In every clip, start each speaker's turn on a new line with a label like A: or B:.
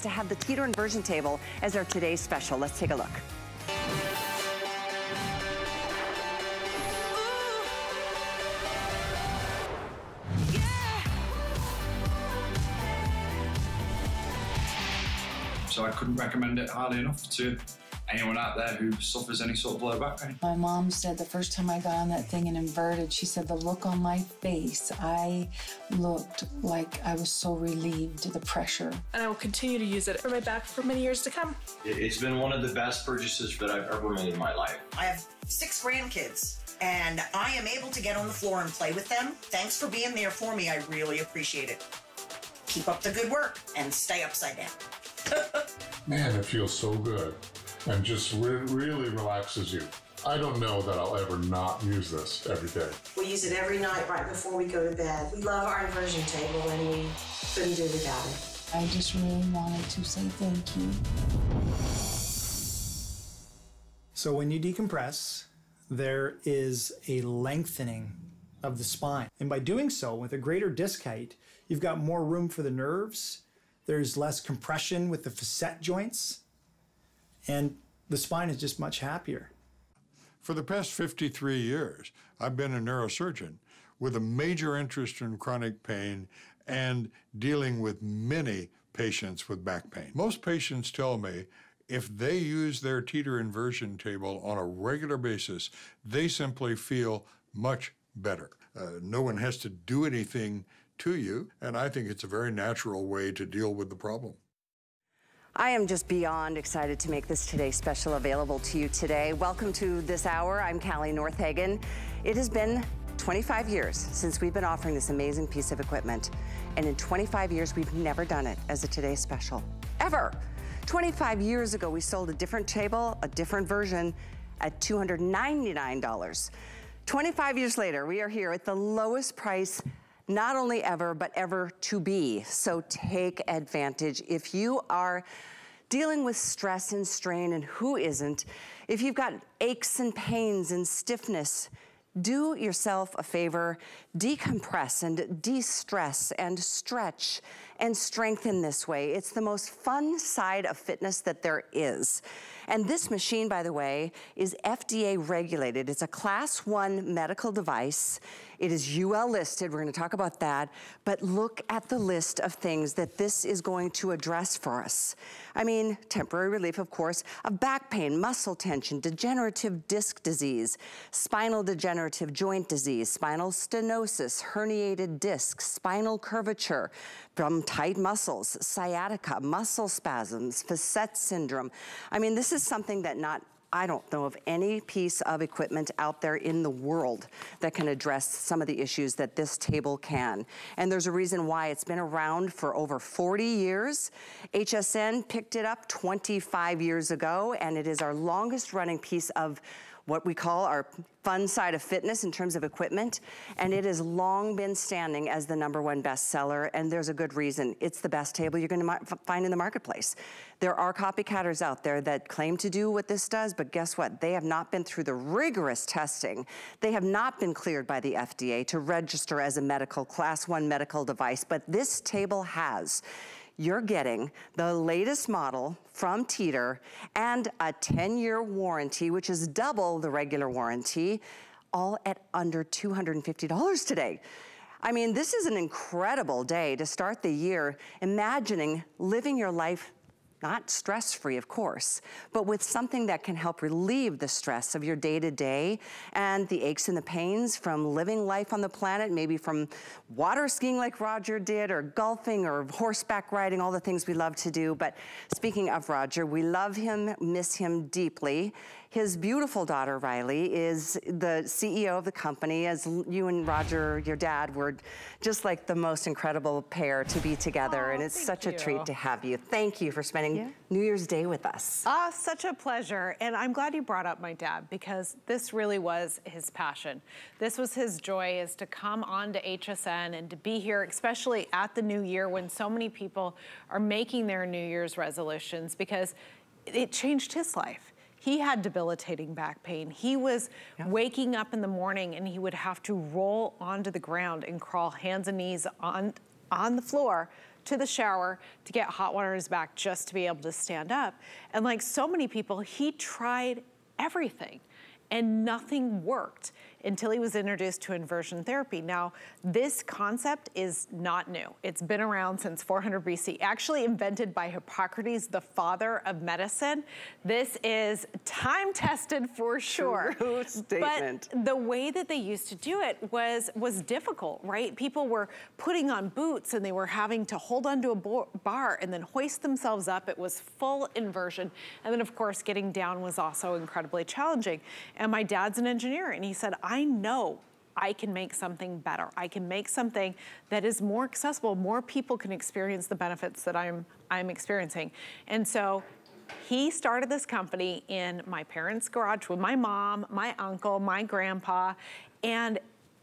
A: to have the Teeter inversion table as our today's special. Let's take a look.
B: So I couldn't recommend it highly enough to anyone out there who suffers any sort of low back pain.
C: My mom said the first time I got on that thing and inverted, she said the look on my face, I looked like I was so relieved of the pressure.
D: And I will continue to use it for my back for many years to come.
E: It's been one of the best purchases that I've ever made in my life.
F: I have six grandkids and I am able to get on the floor and play with them. Thanks for being there for me. I really appreciate it. Keep up the good work and stay upside down.
G: Man, it feels so good and just re- really relaxes you. I don't know that I'll ever not use this every day.
H: We use it every night right before we go to bed. We love our inversion table and we couldn't do without it.
C: I just really wanted to say thank you.
I: So when you decompress, there is a lengthening of the spine. And by doing so, with a greater disc height, you've got more room for the nerves. There's less compression with the facet joints and the spine is just much happier.
J: For the past 53 years, I've been a neurosurgeon with a major interest in chronic pain and dealing with many patients with back pain. Most patients tell me if they use their teeter inversion table on a regular basis, they simply feel much better. Uh, no one has to do anything to you, and I think it's a very natural way to deal with the problem.
A: I am just beyond excited to make this Today Special available to you today. Welcome to this hour. I'm Callie Northagen. It has been 25 years since we've been offering this amazing piece of equipment. And in 25 years, we've never done it as a Today Special, ever. 25 years ago, we sold a different table, a different version at $299. 25 years later, we are here at the lowest price not only ever, but ever to be. So take advantage. If you are dealing with stress and strain, and who isn't, if you've got aches and pains and stiffness, do yourself a favor, decompress and de-stress and stretch and strengthen this way. It's the most fun side of fitness that there is. And this machine, by the way, is FDA regulated. It's a class one medical device. It is UL listed, we're gonna talk about that, but look at the list of things that this is going to address for us. I mean, temporary relief, of course, of back pain, muscle tension, degenerative disc disease, spinal degenerative joint disease, spinal stenosis, herniated discs, spinal curvature from tight muscles, sciatica, muscle spasms, facet syndrome. I mean, this is something that not I don't know of any piece of equipment out there in the world that can address some of the issues that this table can. And there's a reason why it's been around for over 40 years. HSN picked it up 25 years ago, and it is our longest running piece of what we call our fun side of fitness in terms of equipment. And it has long been standing as the number one bestseller. And there's a good reason. It's the best table you're gonna find in the marketplace. There are copycatters out there that claim to do what this does, but guess what? They have not been through the rigorous testing. They have not been cleared by the FDA to register as a medical, class one medical device, but this table has you're getting the latest model from Teeter and a 10-year warranty, which is double the regular warranty, all at under $250 today. I mean, this is an incredible day to start the year imagining living your life not stress-free, of course, but with something that can help relieve the stress of your day-to-day -day and the aches and the pains from living life on the planet, maybe from water skiing like Roger did, or golfing, or horseback riding, all the things we love to do. But speaking of Roger, we love him, miss him deeply. His beautiful daughter, Rylie, is the CEO of the company. As you and Roger, your dad, were just like the most incredible pair to be together. Oh, and it's such you. a treat to have you. Thank you for spending yeah. New Year's Day with us.
K: Ah, such a pleasure. And I'm glad you brought up my dad because this really was his passion. This was his joy is to come on to HSN and to be here, especially at the new year when so many people are making their New Year's resolutions because it changed his life. He had debilitating back pain. He was yep. waking up in the morning and he would have to roll onto the ground and crawl hands and knees on, on the floor to the shower to get hot water in his back just to be able to stand up. And like so many people, he tried everything and nothing worked until he was introduced to inversion therapy. Now, this concept is not new. It's been around since 400 BC, actually invented by Hippocrates, the father of medicine. This is time tested for sure.
A: True statement.
K: But the way that they used to do it was, was difficult, right? People were putting on boots and they were having to hold onto a bar and then hoist themselves up. It was full inversion. And then of course, getting down was also incredibly challenging. And my dad's an engineer and he said, I know I can make something better. I can make something that is more accessible. More people can experience the benefits that I'm, I'm experiencing. And so he started this company in my parents' garage with my mom, my uncle, my grandpa, and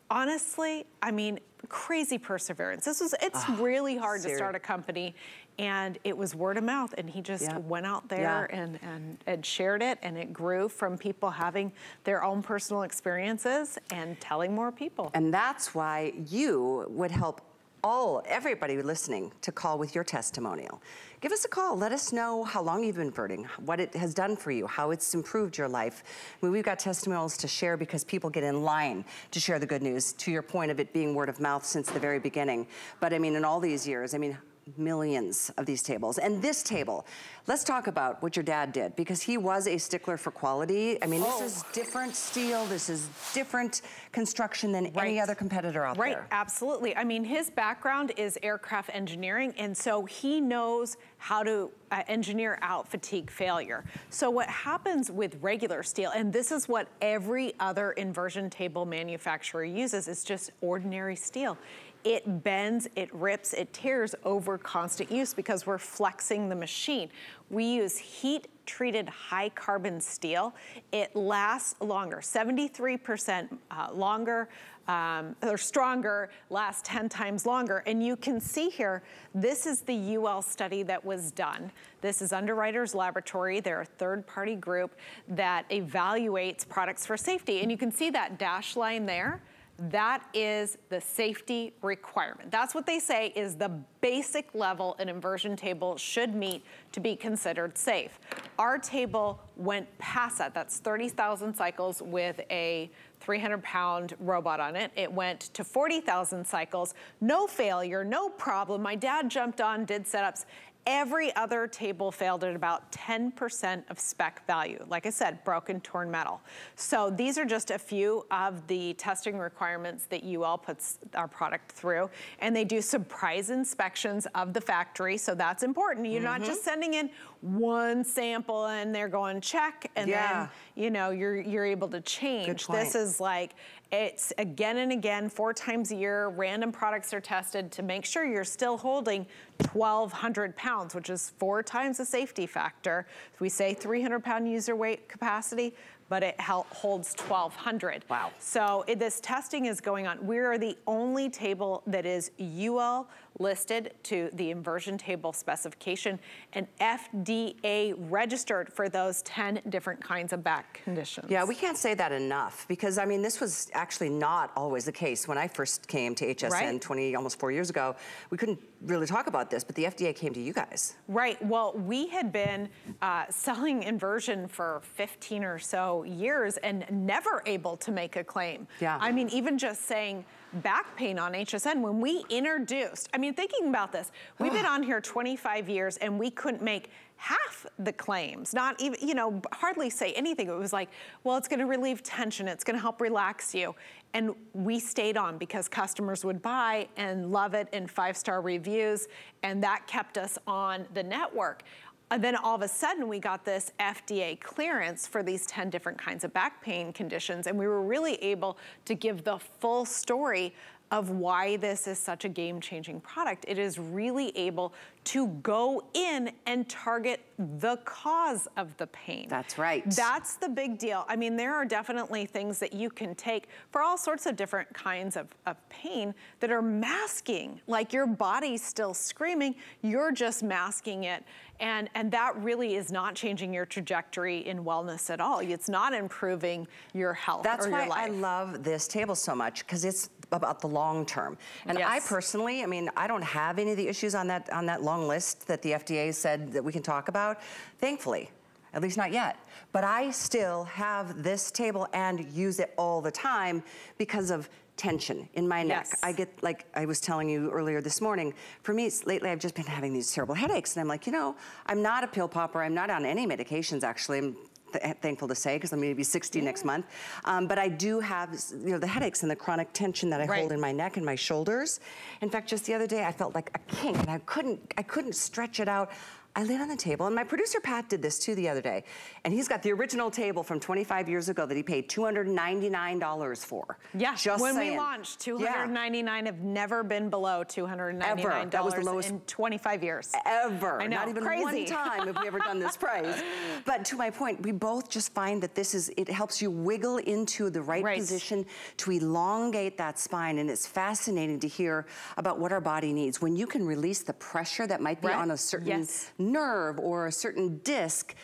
K: honestly, I mean, crazy perseverance. This was, it's oh, really hard serious. to start a company and it was word of mouth and he just yeah. went out there yeah. and, and, and shared it and it grew from people having their own personal experiences and telling more people.
A: And that's why you would help all, everybody listening to call with your testimonial. Give us a call. Let us know how long you've been inverting, what it has done for you, how it's improved your life. I mean, we've got testimonials to share because people get in line to share the good news, to your point of it being word of mouth since the very beginning. But I mean, in all these years, I mean, millions of these tables. And this table, let's talk about what your dad did because he was a stickler for quality. I mean, oh. this is different steel. This is different construction than right. any other competitor out
K: right.
A: there.
K: Right, absolutely. I mean, his background is aircraft engineering, and so he knows how to uh, engineer out fatigue failure. So what happens with regular steel, and this is what every other inversion table manufacturer uses, is just ordinary steel it bends, it rips, it tears over constant use because we're flexing the machine. We use heat treated high carbon steel. It lasts longer, 73% uh, longer um, or stronger, lasts 10 times longer. And you can see here, this is the UL study that was done. This is Underwriters Laboratory. They're a third-party group that evaluates products for safety. And you can see that dash line there. That is the safety requirement. That's what they say is the basic level an inversion table should meet to be considered safe. Our table went past that. That's 30,000 cycles with a 300 pound robot on it. It went to 40,000 cycles, no failure, no problem. My dad jumped on, did setups, Every other table failed at about 10% of spec value. Like I said, broken, torn metal. So these are just a few of the testing requirements that UL puts our product through. And they do surprise inspections of the factory. So that's important. You're mm -hmm. not just mm-hmm. sending in one sample and they're going check and yeah. then, you know, you're, you're able to change. This is like, it's again and again, four times a year, random products are tested to make sure you're still holding 1,200 pounds, which is four times the safety factor. If we say 300 pound user weight capacity, but it holds 1,200.
A: Wow.
K: So it, this testing is going on. We are the only table that is UL listed to the inversion table specification and FDA registered for those 10 different kinds of back conditions.
A: Yeah, we can't say that enough because I mean, this was actually not always the case. When I first came to HSN right. 20, almost four years ago, we couldn't really talk about this, but the FDA came to you guys.
K: Right, well, we had been uh, selling inversion for 15 or so years and never able to make a claim.
A: Yeah.
K: I mean, even just saying, back pain on HSN when we introduced, I mean, thinking about this, we've been on here 25 years and we couldn't make half the claims, not even, you know, hardly say anything. It was like, well, it's gonna relieve tension, it's gonna help relax you. And we stayed on because customers would buy and love it in five-star reviews, and that kept us on the network. And then all of a sudden we got this FDA clearance for these 10 different kinds of back pain conditions. And we were really able to give the full story of why this is such a game-changing product. It is really able to go in and target the cause of the pain.
A: That's right.
K: That's the big deal. I mean, there are definitely things that you can take for all sorts of different kinds of, of pain that are masking, like your body's still screaming, you're just masking it. And, and that really is not changing your trajectory in wellness at all. It's not improving your health
A: That's
K: or
A: why
K: your life.
A: I love this table so much because it's about the long term. And I personally, I mean, I don't have any of the issues on that on that long list that the FDA said that we can talk about, thankfully. At least not yet. But I still have this table and use it all the time because of tension in my neck.
K: Yes.
A: I get, like I was telling you earlier this morning, for me, lately I've just been having these terrible headaches. And I'm like, you know, I'm not a pill popper. I'm not on any medications, actually. I'm th- thankful to say, because I'm going to be 60 next month. Um, but I do have, you know, the headaches and the chronic tension that I
K: Right.
A: hold in my neck and my shoulders. In fact, just the other day, I felt like a kink, and I couldn't, I couldn't stretch it out. I laid on the table, and my producer Pat did this too the other day, and he's got the original table from 25 years ago that he paid $299 for.
K: Yeah,
A: just
K: when
A: saying.
K: we launched,
A: Yeah.
K: 299 have never been below $299
A: Ever. That was the lowest-
K: in 25 years.
A: ever.
K: I know,
A: Not even
K: crazy.
A: one time have we ever done this price. But to my point, we both just find that this is, it helps you wiggle into the right,
K: Right.
A: position to elongate that spine. And it's fascinating to hear about what our body needs. When you can release the pressure that might be
K: Right.
A: on a certain
K: Yes.
A: Nerve or a certain disc,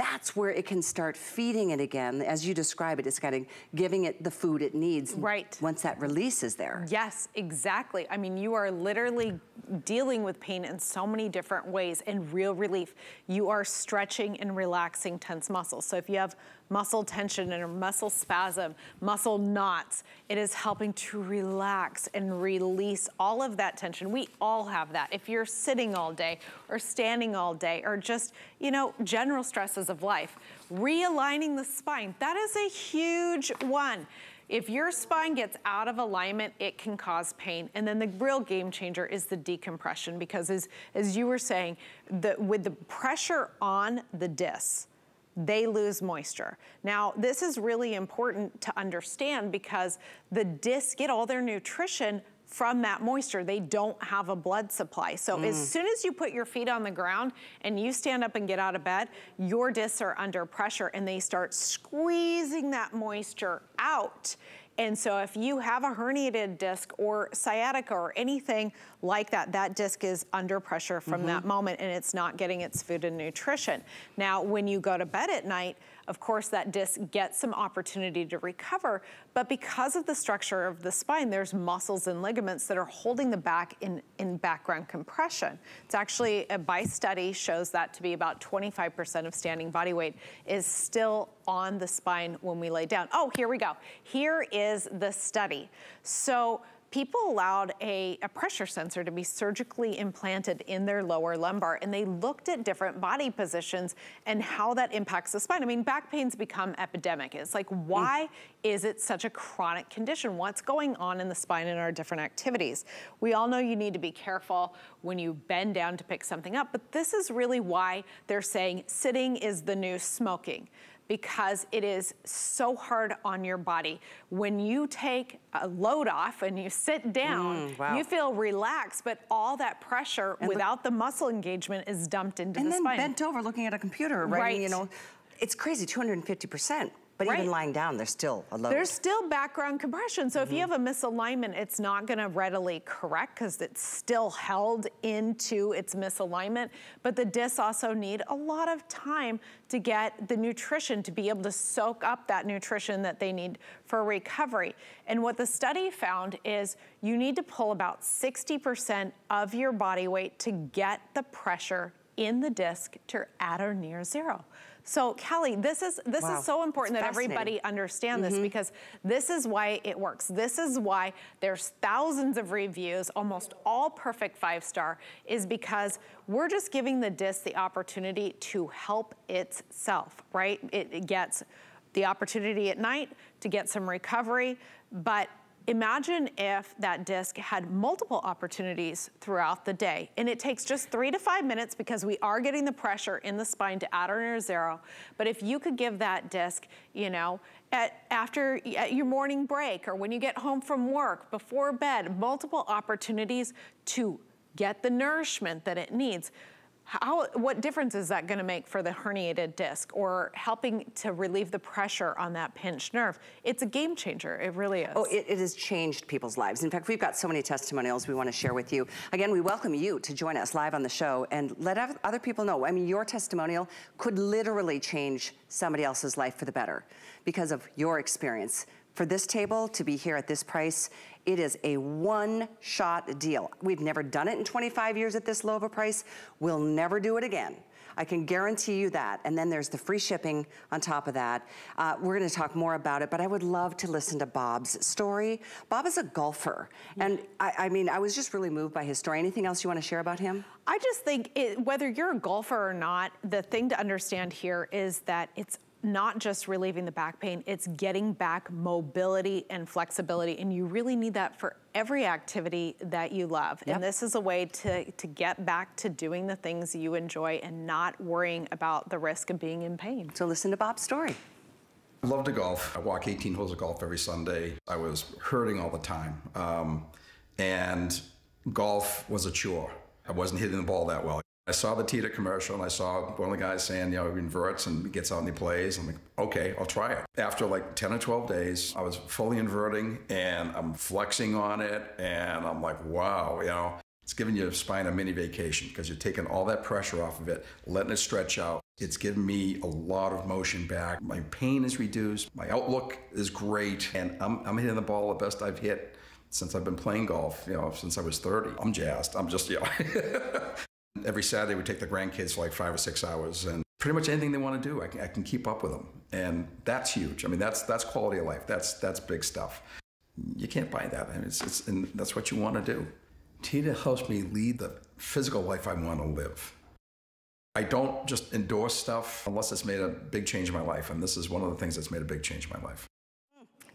A: that's where it can start feeding it again. As you describe it, it's kind of giving it the food it needs.
K: Right.
A: Once that release is there.
K: Yes, exactly. I mean, you are literally dealing with pain in so many different ways and real relief. You are stretching and relaxing tense muscles. So if you have muscle tension and a muscle spasm, muscle knots, it is helping to relax and release all of that tension. We all have that. If you're sitting all day or standing all day or just, you know, general stresses of life, realigning the spine, that is a huge one. If your spine gets out of alignment, it can cause pain. And then the real game changer is the decompression because as, as you were saying, the, with the pressure on the discs, they lose moisture. Now, this is really important to understand because the discs get all their nutrition from that moisture. They don't have a blood supply. So as mm. soon as you put your feet on the ground and you stand up and get out of bed, your discs are under pressure and they start squeezing that moisture out. And so if you have a herniated disc or sciatica or anything like that, that disc is under pressure from that mm-hmm. moment and it's not getting its food and nutrition. Now, when you go to bed at night, of course, that disc gets some opportunity to recover, but because of the structure of the spine, there's muscles and ligaments that are holding the back in, in background compression. It's actually, uh, by study, shows that to be about 25% of standing body weight is still on the spine when we lay down. Oh, here we go. Here is the study. So people allowed a, a, pressure sensor to be surgically implanted in their lower lumbar and they looked at different body positions and how that impacts the spine. I mean, back pain's become epidemic. It's like, mm. why is it such a chronic condition? What's going on in the spine in our different activities? We all know you need to be careful when you bend down to pick something up, but this is really why they're saying sitting is the new smoking because it is so hard on your body. When you take a load off and you sit down,
A: Mm, wow.
K: you feel relaxed, but all that pressure
A: And
K: without the muscle engagement is dumped into
A: and
K: the
A: then
K: spine.
A: bent over looking at a computer, right?
K: Right.
A: You know, it's crazy, 250%. But
K: Right.
A: even lying down, there's still a load.
K: There's still background compression. So if
A: Mm-hmm.
K: you have a misalignment, it's not gonna readily correct because it's still held into its misalignment. But the discs also need a lot of time to get the nutrition to be able to soak up that nutrition that they need for recovery. And what the study found is you need to pull about 60% of your body weight to get the pressure in the disc to at or near zero. So Callie, this is this
A: Wow.
K: is so important that everybody understand this mm-hmm. because this is why it works. This is why there's thousands of reviews, almost all perfect five star, is because we're just giving the disc the opportunity to help itself, right? It, it gets the opportunity at night to get some recovery, but Imagine if that disc had multiple opportunities throughout the day. And it takes just three to five minutes because we are getting the pressure in the spine to or near zero. But if you could give that disc, you know, at, after at your morning break or when you get home from work, before bed, multiple opportunities to get the nourishment that it needs, how, what difference is that gonna make for the herniated disc or helping to relieve the pressure on that pinched nerve? It's a game changer, it really is.
A: Oh, it, it has changed people's lives. In fact, we've got so many testimonials we wanna share with you. Again, we welcome you to join us live on the show and let other people know. I mean, your testimonial could literally change somebody else's life for the better because of your experience. For this table to be here at this price, it is a one-shot deal. We've never done it in 25 years at this low of a price. We'll never do it again. I can guarantee you that. And then there's the free shipping on top of that. Uh, we're gonna talk more about it, but I would love to listen to Bob's story. Bob is a golfer. And I, I mean, I was just really moved by his story. Anything else you wanna share about him?
K: I just think it, whether you're a golfer or not, the thing to understand here is that it's not just relieving the back pain, it's getting back mobility and flexibility. And you really need that for every activity that you love. Yep. And this is a way to, to get back to doing the things you enjoy and not worrying about the risk of being in pain.
A: So listen to Bob's story.
L: I love to golf. I walk 18 holes of golf every Sunday. I was hurting all the time. Um, and golf was a chore. I wasn't hitting the ball that well. I saw the Teeter commercial and I saw one of the guys saying, you know, he inverts and gets out and he plays. I'm like, okay, I'll try it. After like 10 or 12 days, I was fully inverting and I'm flexing on it. And I'm like, wow, you know, it's giving your spine a mini vacation because you're taking all that pressure off of it, letting it stretch out. It's given me a lot of motion back. My pain is reduced. My outlook is great. And I'm, I'm hitting the ball the best I've hit since I've been playing golf, you know, since I was 30. I'm jazzed. I'm just, you know. Every Saturday, we take the grandkids for like five or six hours, and pretty much anything they want to do, I can, I can keep up with them, and that's huge. I mean, that's that's quality of life. That's that's big stuff. You can't buy that. I mean, it's, it's and that's what you want to do. Teeter helps me lead the physical life I want to live. I don't just endorse stuff unless it's made a big change in my life, and this is one of the things that's made a big change in my life.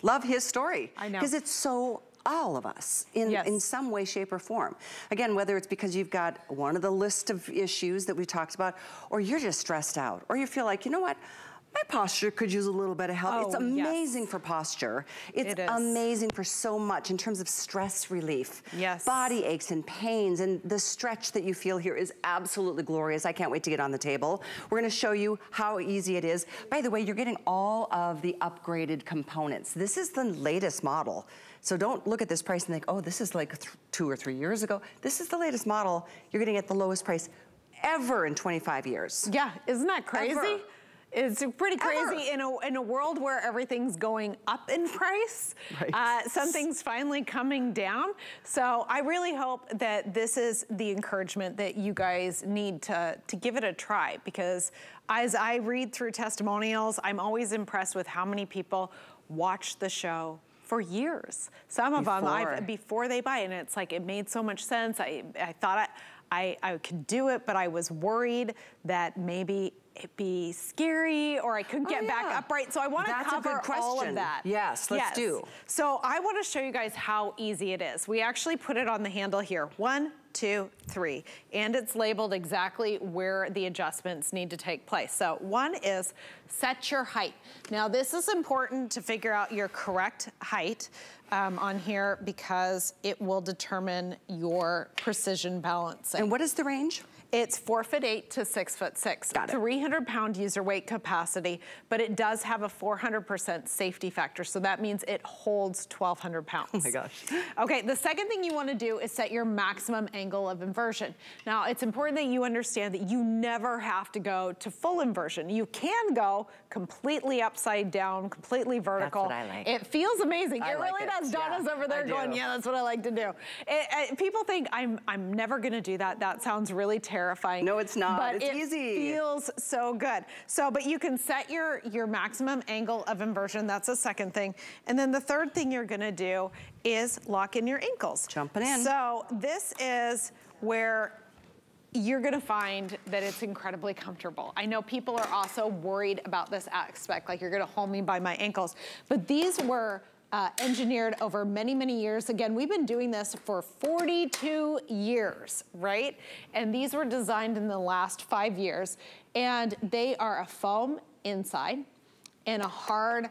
A: Love his story.
K: I know.
A: Because it's so all of us in, yes. in some way, shape, or form. Again, whether it's because you've got one of the list of issues that we talked about, or you're just stressed out, or you feel like, you know what, my posture could use a little bit of help. Oh, it's amazing yes. for posture. It's it amazing for so much in terms of stress relief.
K: Yes.
A: Body aches and pains and the stretch that you feel here is absolutely glorious. I can't wait to get on the table. We're gonna show you how easy it is. By the way, you're getting all of the upgraded components. This is the latest model. So don't look at this price and think, oh, this is like two or three years ago. This is the latest model. You're getting at the lowest price ever in 25 years.
K: Yeah, isn't that crazy? Ever. It's pretty crazy in a, in a world where everything's going up in price. Right. Uh, something's finally coming down. So I really hope that this is the encouragement that you guys need to, to give it a try because as I read through testimonials, I'm always impressed with how many people watch the show, for years. Some of before. them, I've, before they buy, and it's like, it made so much sense. I, I thought I, I, I could do it, but I was worried that maybe it'd be scary or I couldn't oh, get yeah. back upright. So I want to cover all of that.
A: Yes, let's yes. do.
K: So I want to show you guys how easy it is. We actually put it on the handle here. One, two, three. And it's labeled exactly where the adjustments need to take place. So one is set your height. Now this is important to figure out your correct height um, on here because it will determine your precision balancing.
A: And what is the range?
K: It's four foot eight to six foot six.
A: Got it.
K: 300 pound user weight capacity, but it does have a 400% safety factor. So that means it holds 1,200 pounds.
A: Oh my gosh.
K: Okay, the second thing you wanna do is set your maximum angle of inversion. Now, it's important that you understand that you never have to go to full inversion. You can go completely upside down, completely vertical.
A: That's what I like.
K: It feels amazing.
A: I
K: it
A: like
K: really
A: it.
K: does. Donna's
A: yeah,
K: over there going, yeah, that's what I like to do. It, it, people think I'm, I'm never gonna do that. That sounds really terrible terrifying.
A: No, it's not.
K: But
A: it's easy.
K: it
A: easy.
K: feels so good. So, but you can set your, your maximum angle of inversion. That's the second thing. And then the third thing you're gonna do is lock in your ankles.
A: Jumping in.
K: So this is where you're gonna find that it's incredibly comfortable. I know people are also worried about this aspect, like you're gonna hold me by my ankles, but these were uh, engineered over many, many years. Again, we've been doing this for 42 years, right? And these were designed in the last five years. And they are a foam inside and a hard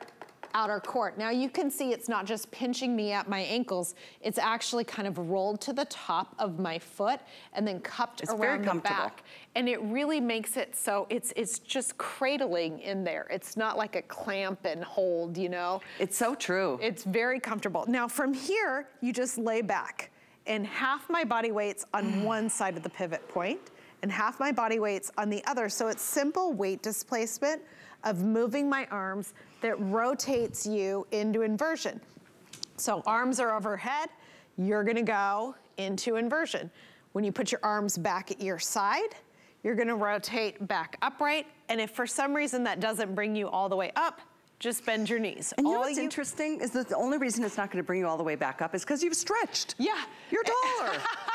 K: outer core. Now you can see it's not just pinching me at my ankles, it's actually kind of rolled to the top of my foot and then cupped
A: It's very
K: around the
A: comfortable.
K: back. And it really makes it so it's it's just cradling in there. It's not like a clamp and hold, you know?
A: It's so true.
K: It's very comfortable. Now from here, you just lay back and half my body weight's on one side of the pivot point and half my body weight's on the other. So it's simple weight displacement of moving my arms that rotates you into inversion. So arms are overhead, you're gonna go into inversion. When you put your arms back at your side, you're gonna rotate back upright. And if for some reason that doesn't bring you all the way up, just bend your knees.
A: And you know what's interesting is that the only reason it's not going to bring you all the way back up is because you've stretched.
K: Yeah.
A: You're taller.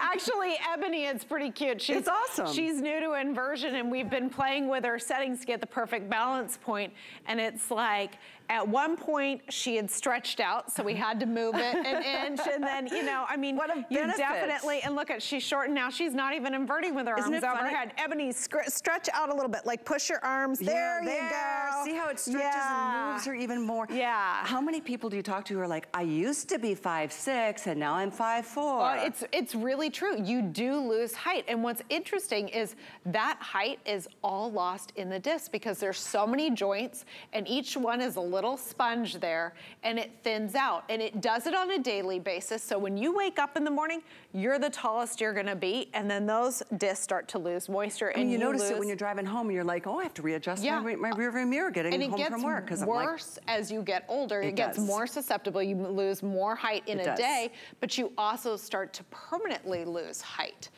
K: Actually, Ebony, it's pretty cute. She's
A: It's awesome.
K: She's new to inversion, and we've been playing with her settings to get the perfect balance point. And it's like, at one point, she had stretched out, so we had to move it an inch. And then, you know, I mean,
A: What a
K: you
A: benefit.
K: definitely, and look at, she's shortened now. She's not even inverting with her
A: Isn't
K: arms
A: it funny?
K: overhead. Ebony, stretch out a little bit, like push your arms. There,
A: Yeah,
K: you go.
A: See how it stretches
K: Yeah.
A: and moves her even more?
K: Yeah.
A: How many people do you talk to who are like, I used to be five six and now I'm five four?
K: Well, it's it's really true. You do lose height, and what's interesting is that height is all lost in the disc because there's so many joints, and each one is a little sponge there, and it thins out, and it does it on a daily basis. So when you wake up in the morning, you're the tallest you're gonna be, and then those discs start to lose moisture,
A: I mean,
K: and
A: you, notice
K: lose
A: it when you're driving home and you're like, oh, I have to readjust
K: Yeah.
A: my, my rear view mirror getting
K: and it
A: home
K: gets
A: from work. 'cause I'm like,
K: worse as you get older. It,
A: It
K: gets
A: does.
K: more susceptible. You lose more height in
A: It
K: a
A: does.
K: day, but you also start to permanently lose height.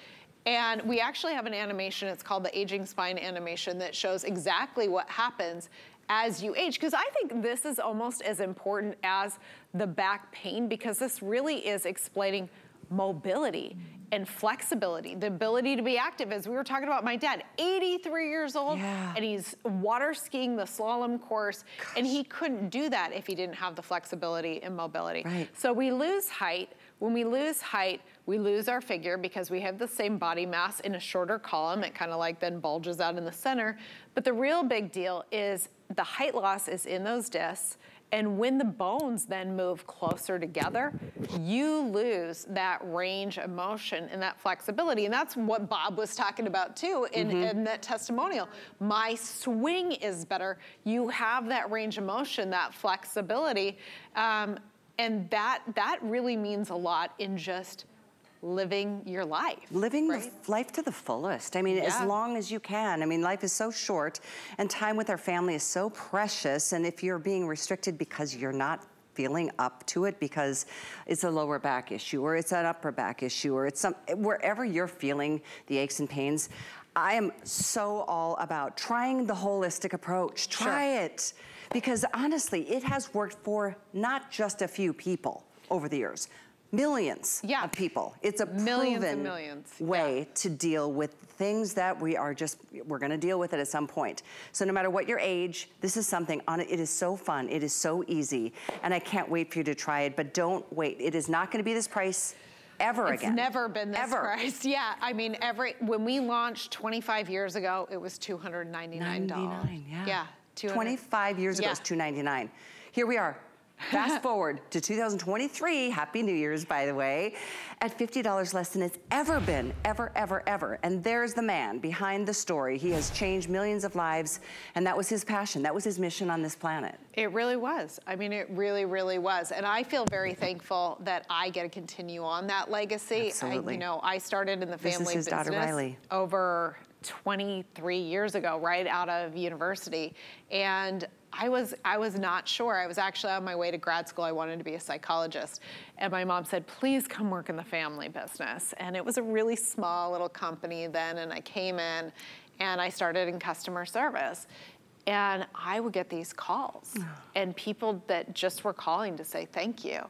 K: And we actually have an animation, it's called the aging spine animation, that shows exactly what happens as you age. Because I think this is almost as important as the back pain, because this really is explaining mobility and flexibility, the ability to be active. As we were talking about my dad, 83 years old,
A: Yeah.
K: and he's water skiing the slalom course, and he couldn't do that if he didn't have the flexibility and mobility.
A: Right.
K: So we lose height. When we lose height, we lose our figure because we have the same body mass in a shorter column. It kind of like then bulges out in the center. But the real big deal is the height loss is in those discs. And when the bones then move closer together, you lose that range of motion and that flexibility. And that's what Bob was talking about too in, in that testimonial. My swing is better. You have that range of motion, that flexibility. Um, and that, that really means a lot in just living your life.
A: living
K: right?
A: the life to the fullest. I mean, as long as you can. I mean, life is so short and time with our family is so precious. And if you're being restricted because you're not feeling up to it because it's a lower back issue or it's an upper back issue or it's some wherever you're feeling the aches and pains, I am so all about trying the holistic approach. Try it. Because honestly, it has worked for not just a few people over the years. Millions
K: Yeah.
A: of people. It's a
K: Millions
A: proven
K: millions,
A: way to deal with things that we are just we're going to deal with it at some point. So no matter what your age, this is something on it. It is so fun. It is so easy, and I can't wait for you to try it. But don't wait. It is not going to be this price ever again.
K: It's
A: again.
K: never been this
A: Ever.
K: price. Yeah, I mean, every when we launched 25 years ago, it was 299 dollars.
A: 99, yeah.
K: Yeah, 200
A: 25 years ago,
K: Yeah.
A: it's 299. Here we are. Fast forward to 2023, Happy New Year's, by the way, at $50 less than it's ever been, ever, ever, ever. And there's the man behind the story. He has changed millions of lives, and that was his passion. That was his mission on this planet.
K: It really was. I mean, it really, really was. And I feel very thankful that I get to continue on that legacy.
A: Absolutely.
K: I, you know, I started in the
A: This is
K: family
A: his daughter,
K: business
A: Rylie.
K: over 23 years ago, right out of university. And I was I was not sure. I was actually on my way to grad school. I wanted to be a psychologist. And my mom said, "Please come work in the family business." And it was a really small little company then and I came in and I started in customer service. And I would get these calls and people that just were calling to say thank you.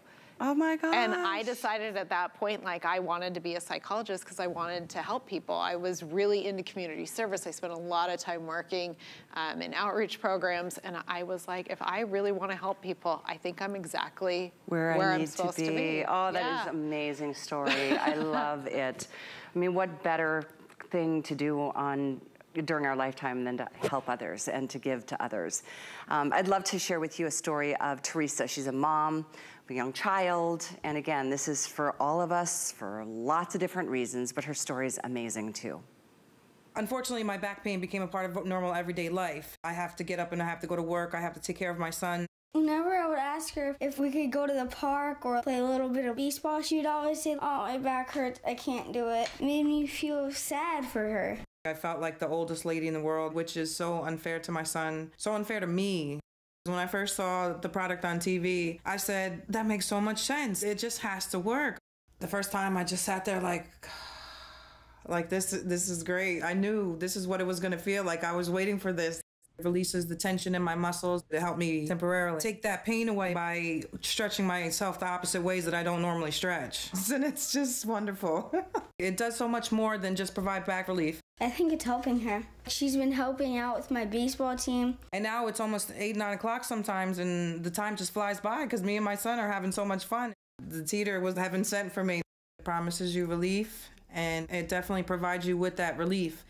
A: Oh my God.
K: And I decided at that point, like, I wanted to be a psychologist because I wanted to help people. I was really into community service. I spent a lot of time working um, in outreach programs. And I was like, if I really want to help people, I think I'm exactly
A: where,
K: where
A: I
K: I'm
A: need to
K: supposed
A: be.
K: to be.
A: Oh, that is
K: Yeah.
A: amazing story. I love it. I mean, what better thing to do on during our lifetime than to help others and to give to others. Um, I'd love to share with you a story of Teresa. She's a mom, a young child, and again, this is for all of us for lots of different reasons, but her story is amazing too.
M: Unfortunately, my back pain became a part of normal everyday life. I have to get up and I have to go to work. I have to take care of my son.
N: Whenever I would ask her if we could go to the park or play a little bit of baseball, she'd always say, Oh, my back hurts. I can't do it. It made me feel sad for her.
M: I felt like the oldest lady in the world, which is so unfair to my son, so unfair to me. When I first saw the product on TV, I said, That makes so much sense. It just has to work. The first time I just sat there like, like this this is great. I knew this is what it was going to feel like. I was waiting for this. It releases the tension in my muscles to help me temporarily take that pain away by stretching myself the opposite ways that I don't normally stretch. And it's just wonderful. it does so much more than just provide back relief.
N: I think it's helping her. She's been helping out with my baseball team.
M: And now it's almost 8, 9 o'clock sometimes, and the time just flies by because me and my son are having so much fun. The teeter was heaven sent for me. It promises you relief, and it definitely provides you with that relief.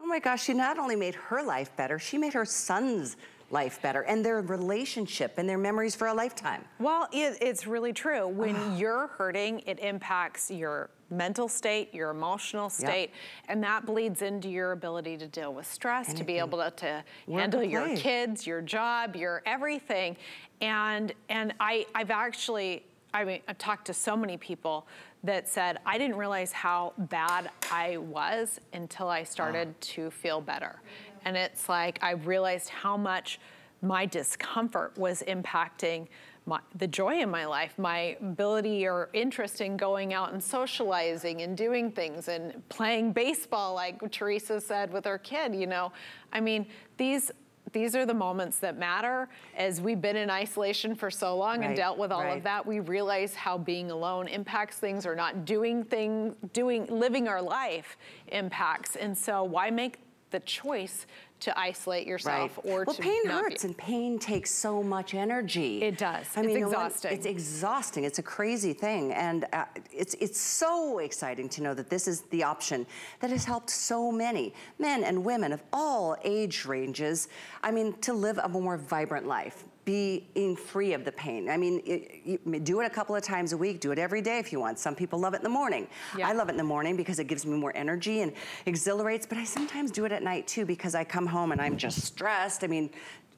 A: Oh my gosh, she not only made her life better, she made her son's life better and their relationship and their memories for a lifetime.
K: Well, it, it's really true. When ah. you're hurting, it impacts your mental state, your emotional state, yep. and that bleeds into your ability to deal with stress, Anything. to be able to, to handle your kids, your job, your everything. And and I I've actually I mean I've talked to so many people that said, I didn't realize how bad I was until I started to feel better. And it's like I realized how much my discomfort was impacting my, the joy in my life, my ability or interest in going out and socializing and doing things and playing baseball, like Teresa said with her kid, you know. I mean, these these are the moments that matter. As we've been in isolation for so long right, and dealt with all right. of that, we realize how being alone impacts things or not doing things, doing, living our life impacts. And so why make the choice to isolate yourself
A: right.
K: or
A: well,
K: to
A: pain hurts and pain takes so much energy.
K: It does.
A: I
K: it's
A: mean,
K: exhausting.
A: It's exhausting. It's a crazy thing, and uh, it's it's so exciting to know that this is the option that has helped so many men and women of all age ranges. I mean, to live a more vibrant life being free of the pain. I mean, it, do it a couple of times a week, do it every day if you want. Some people love it in the morning. Yeah. I love it in the morning because it gives me more energy and exhilarates, but I sometimes do it at night too because I come home and I'm just stressed. I mean,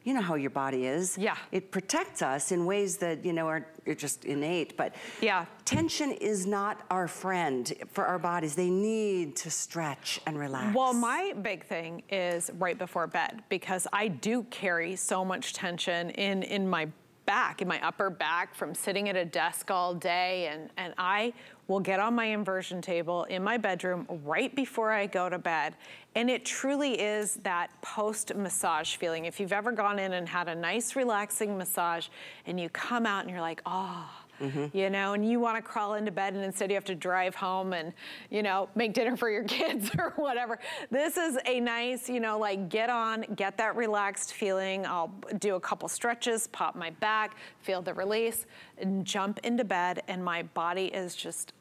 A: you know how your body is.
K: Yeah.
A: It protects us in ways that, you know, are, are just innate. But yeah, tension is not our friend for our bodies. They need to stretch and relax.
K: Well, my big thing is right before bed because I do carry so much tension in, in my back, in my upper back from sitting at a desk all day. And, and I will get on my inversion table in my bedroom right before I go to bed. And it truly is that post-massage feeling. If you've ever gone in and had a nice relaxing massage and you come out and you're like, oh, Mm -hmm. you know, and you want to crawl into bed and instead you have to drive home and, you know, make dinner for your kids or whatever. This is a nice, you know, like get on, get that relaxed feeling. I'll do a couple stretches, pop my back, feel the release, and jump into bed and my body is just,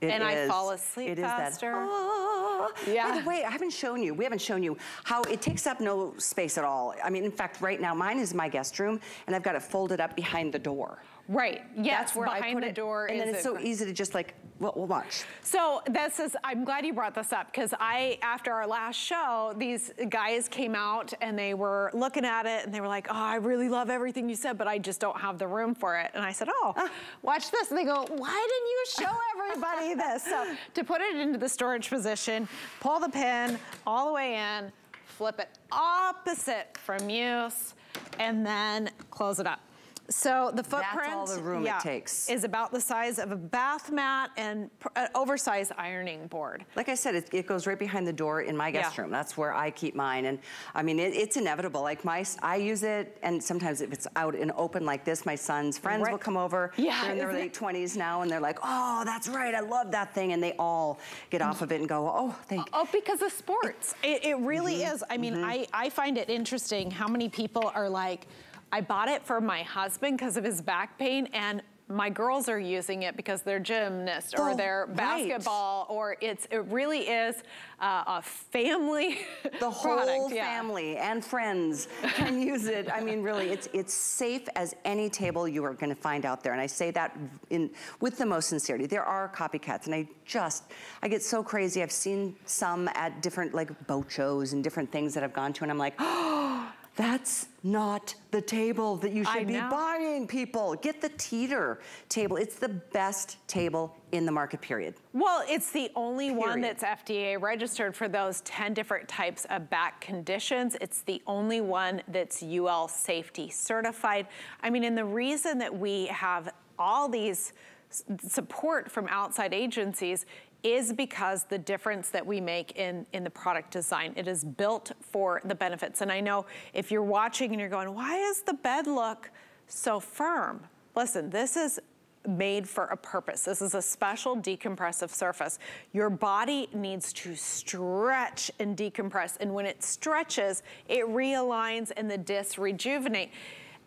A: it
K: and
A: is.
K: I fall asleep
A: it
K: faster.
A: Is that, oh.
K: Yeah.
A: By the way, I haven't shown you, we haven't shown you how it takes up no space at all. I mean, in fact, right now, mine is my guest room, and I've got it folded up behind the door.
K: Right. Yes.
A: That's where
K: behind
A: I put
K: the
A: it,
K: door.
A: And then it's
K: it,
A: so easy to just like, well, we'll watch.
K: So this is. I'm glad you brought this up because I, after our last show, these guys came out and they were looking at it and they were like, "Oh, I really love everything you said, but I just don't have the room for it." And I said, "Oh, uh, watch this." And they go, "Why didn't you show everybody this?" So to put it into the storage position, pull the pin all the way in, flip it opposite from use, and then close it up. So the footprint
A: That's all the room
K: yeah,
A: it takes.
K: is about the size of a bath mat and an oversized ironing board.
A: Like I said, it, it, goes right behind the door in my guest yeah. room. That's where I keep mine. And I mean, it, it's inevitable. Like my, I use it, and sometimes if it's out and open like this, my son's friends right. will come over.
K: Yeah,
A: they're in their late 20s now, and they're like, oh, that's right, I love that thing. And they all get off of it and go, oh, thank
K: Oh, because of sports. It, it really mm -hmm. is. I mean, mm -hmm. I, I find it interesting how many people are like, I bought it for my husband because of his back pain and my girls are using it because they're gymnasts or
A: Oh,
K: they're
A: right.
K: basketball or it's it really is uh, a family
A: The whole
K: yeah.
A: family and friends can use it. I mean, really, it's it's safe as any table you are going to find out there, and I say that in with the most sincerity. There are copycats, and I just I get so crazy. I've seen some at different like boat shows and different things that I've gone to, and I'm like, oh, that's not the table that you
K: I
A: should be
K: know.
A: buying. People, get the teeter table. It's the best table in the market. Period.
K: Well, it's the only one that's FDA registered for those 10 different types of back conditions. It's the only one that's UL safety certified. I mean, and the reason that we have all these support from outside agencies is because the difference that we make in, in the product design. It is built for the benefits. And I know if you're watching and you're going, why is the bed look so firm? Listen, this is made for a purpose. This is a special decompressive surface. Your body needs to stretch and decompress. And when it stretches, it realigns and the discs rejuvenate.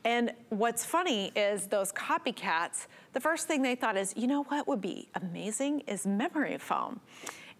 K: And what's funny is those copycats, the first thing they thought is, you know what would be amazing is memory foam.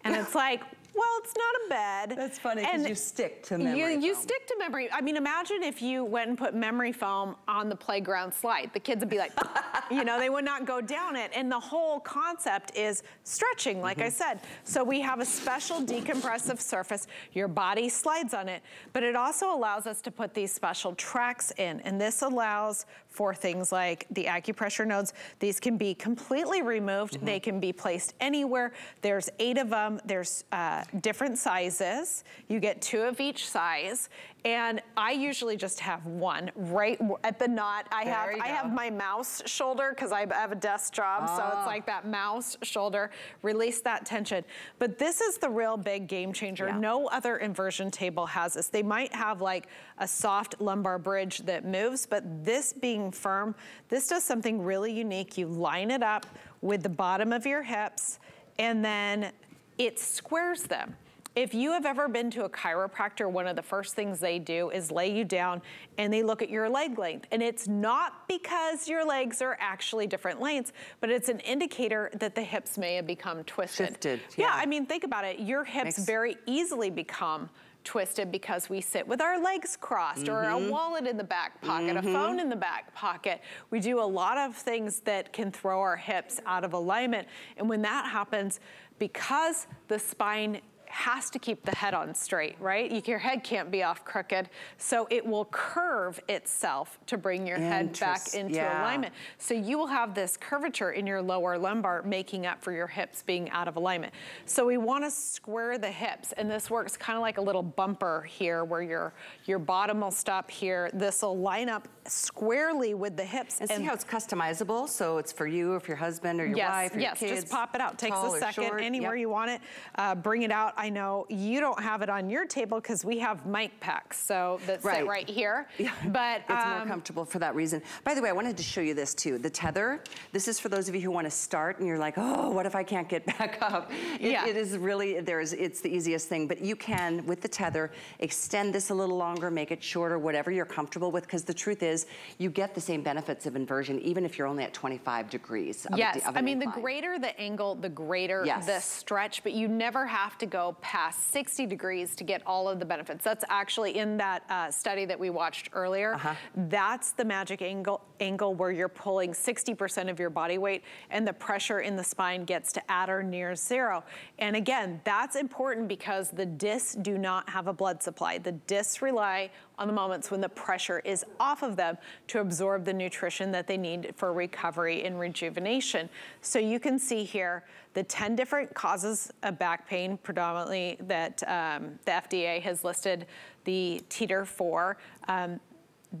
K: And it's like, well, it's not a bed.
A: That's funny 'cause
K: And
A: you stick to
K: you-
A: memory
K: You,
A: foam.
K: stick to memory. I mean, imagine if you went and put memory foam on the playground slide. The kids would be like, you know, they would not go down it. And the whole concept is stretching, like I
A: Mm-hmm.
K: said. So we have a special decompressive surface. Your body slides on it, but it also allows us to put these special tracks in. And this allows for things like the acupressure nodes. These can be completely removed.
A: Mm-hmm.
K: They can be placed anywhere. There's eight of them. There's uh, different sizes. You get two of each size. And I usually just have one right at the knot. I
A: There
K: have I have my mouse shoulder because I have a desk job, so
A: Ah.
K: it's like that mouse shoulder. Release that tension. But this is the real big game changer.
A: Yeah.
K: No other inversion table has this. They might have like a soft lumbar bridge that moves, but this being firm, this does something really unique. You line it up with the bottom of your hips, and then it squares them. If you have ever been to a chiropractor, one of the first things they do is lay you down and they look at your leg length. And it's not because your legs are actually different lengths, but it's an indicator that the hips may have become twisted.
A: Shifted,
K: Yeah,
A: yeah.
K: I mean, think about it. Your hips
A: Makes-
K: very easily become twisted because we sit with our legs crossed or a mm-hmm. wallet in the back pocket, a phone mm-hmm. in the back pocket. We do a lot of things that can throw our hips out of alignment. And when that happens, because the spine has to keep the head on straight, right? You- Your head can't be off crooked. So it will curve itself to bring your head back into
A: yeah.
K: alignment. So you will have this curvature in your lower lumbar making up for your hips being out of alignment. So we want to square the hips and this works kind of like a little bumper here where your your bottom will stop here. This will line up squarely with the hips.
A: And, see how it's customizable? So it's for you, or for your husband, or your
K: yes,
A: wife, or
K: yes,
A: your kids.
K: just pop it out. Takes a second,
A: short.
K: anywhere
A: Yep.
K: you want it. Uh, bring it out. I know you don't have it on your table because we have mic packs, so that
A: Right.
K: sit right here. But
A: It's more
K: um,
A: comfortable for that reason. By the way, I wanted to show you this too. The tether, this is for those of you who want to start and you're like, oh, what if I can't get back up? It,
K: Yeah.
A: it is really, there's, it's the easiest thing, but you can, with the tether, extend this a little longer, make it shorter, whatever you're comfortable with, because the truth is, you get the same benefits of inversion, even if you're only at 25 degrees a-
K: Yes, I mean, the greater the angle, the greater
A: Yes.
K: the stretch, but you never have to go past 60 degrees to get all of the benefits. That's actually in that uh, study that we watched earlier.
A: Uh-huh.
K: That's the magic angle, angle where you're pulling 60% of your body weight and the pressure in the spine gets to at or near zero. And again, that's important because the discs do not have a blood supply. The discs rely on the moments when the pressure is off of them to absorb the nutrition that they need for recovery and rejuvenation. So you can see here the 10 different causes of back pain, predominantly that um, the FDA has listed the teeter for. Um,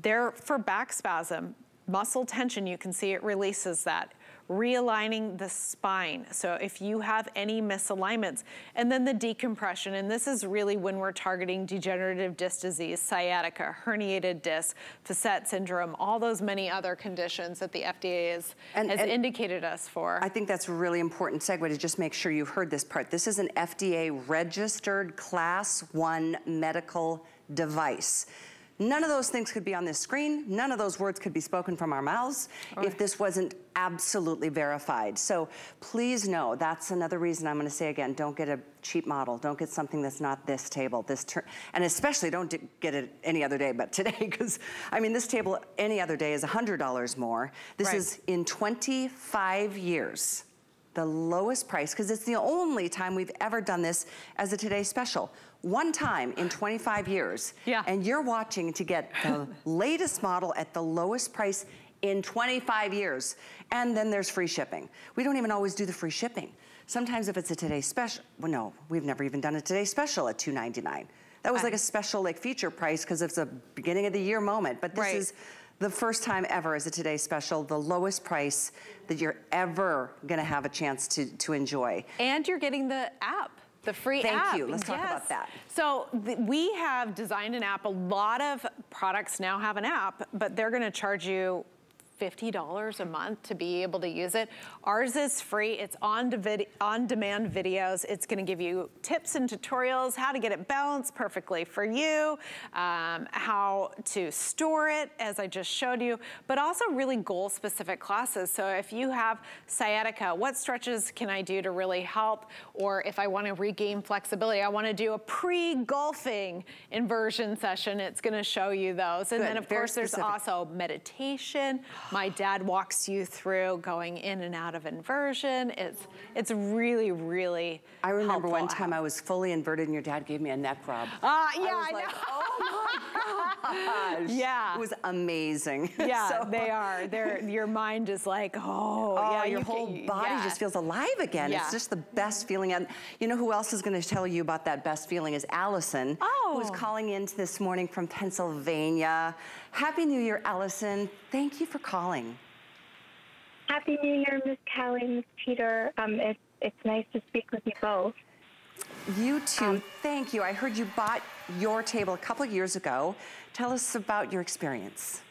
K: they're for back spasm, muscle tension, you can see it releases that. Realigning the spine. So if you have any misalignments, and then the decompression, and this is really when we're targeting degenerative disc disease, sciatica, herniated disc, facet syndrome, all those many other conditions that the FDA is,
A: And-
K: has
A: and-
K: indicated us for.
A: I think that's a really important segue to just make sure you've heard this part. This is an FDA registered class one medical device. None of those things could be on this screen. None of those words could be spoken from our mouths if this wasn't absolutely verified. So please know that's another reason I'm going to say again, don't get a cheap model. Don't get something that's not this table, this and especially don't get it any other day but today because I mean this table any other day is $100 more. This
K: Right.
A: is in 25 years the lowest price because it's the only time we've ever done this as a Today Special. One time in 25 years. Yeah. And you're watching to get the latest model at the lowest price in 25 years. And then there's free shipping. We don't even always do the free shipping. Sometimes if it's a Today Special, well, no, we've never even done a Today Special at $2.99. That was like a special like feature price because it's a beginning of the year moment. But this
K: Right.
A: is the first time ever as a Today Special, the lowest price that you're ever gonna have a chance to, to enjoy.
K: And you're getting the app, the free
A: Thank
K: app.
A: you. Let's talk about that.
K: So we have designed an app. A lot of products now have an app, but they're going to charge you $50 a month to be able to use it. Ours is free. It's on, vid- on demand videos. It's going to give you tips and tutorials, how to get it balanced perfectly for you, um, how to store it, as I just showed you, but also really goal specific classes. So if you have sciatica, what stretches can I do to really help? Or if I want to regain flexibility, I want to do a pre-golfing inversion session, it's going to show you those. And
A: Good,
K: then of
A: very
K: course there's also meditation. My dad walks you through going in and out of inversion. It's it's really really
A: I remember one time I was fully inverted and your dad gave me a neck rub.
K: Ah, yeah,
A: was
K: I
A: like,
K: know.
A: oh my gosh.
K: Yeah.
A: It was amazing.
K: Yeah,
A: So-
K: they are. They're, your mind is like, oh,
A: Oh,
K: yeah,
A: your
K: you
A: whole
K: can-
A: body
K: yeah.
A: just feels alive again.
K: Yeah.
A: It's just the best feeling. And you know who else is going to tell you about that best feeling is Allison, who's
K: Oh.
A: calling in this morning from Pennsylvania. Happy New Year, Allison. Thank you for calling.
O: Happy New Year, Miss Callie, Miss Teeter. Um, it's it's nice to speak with you both.
A: You too.
K: Um,
A: Thank you. I heard you bought your table a couple of years ago. Tell us about your experience.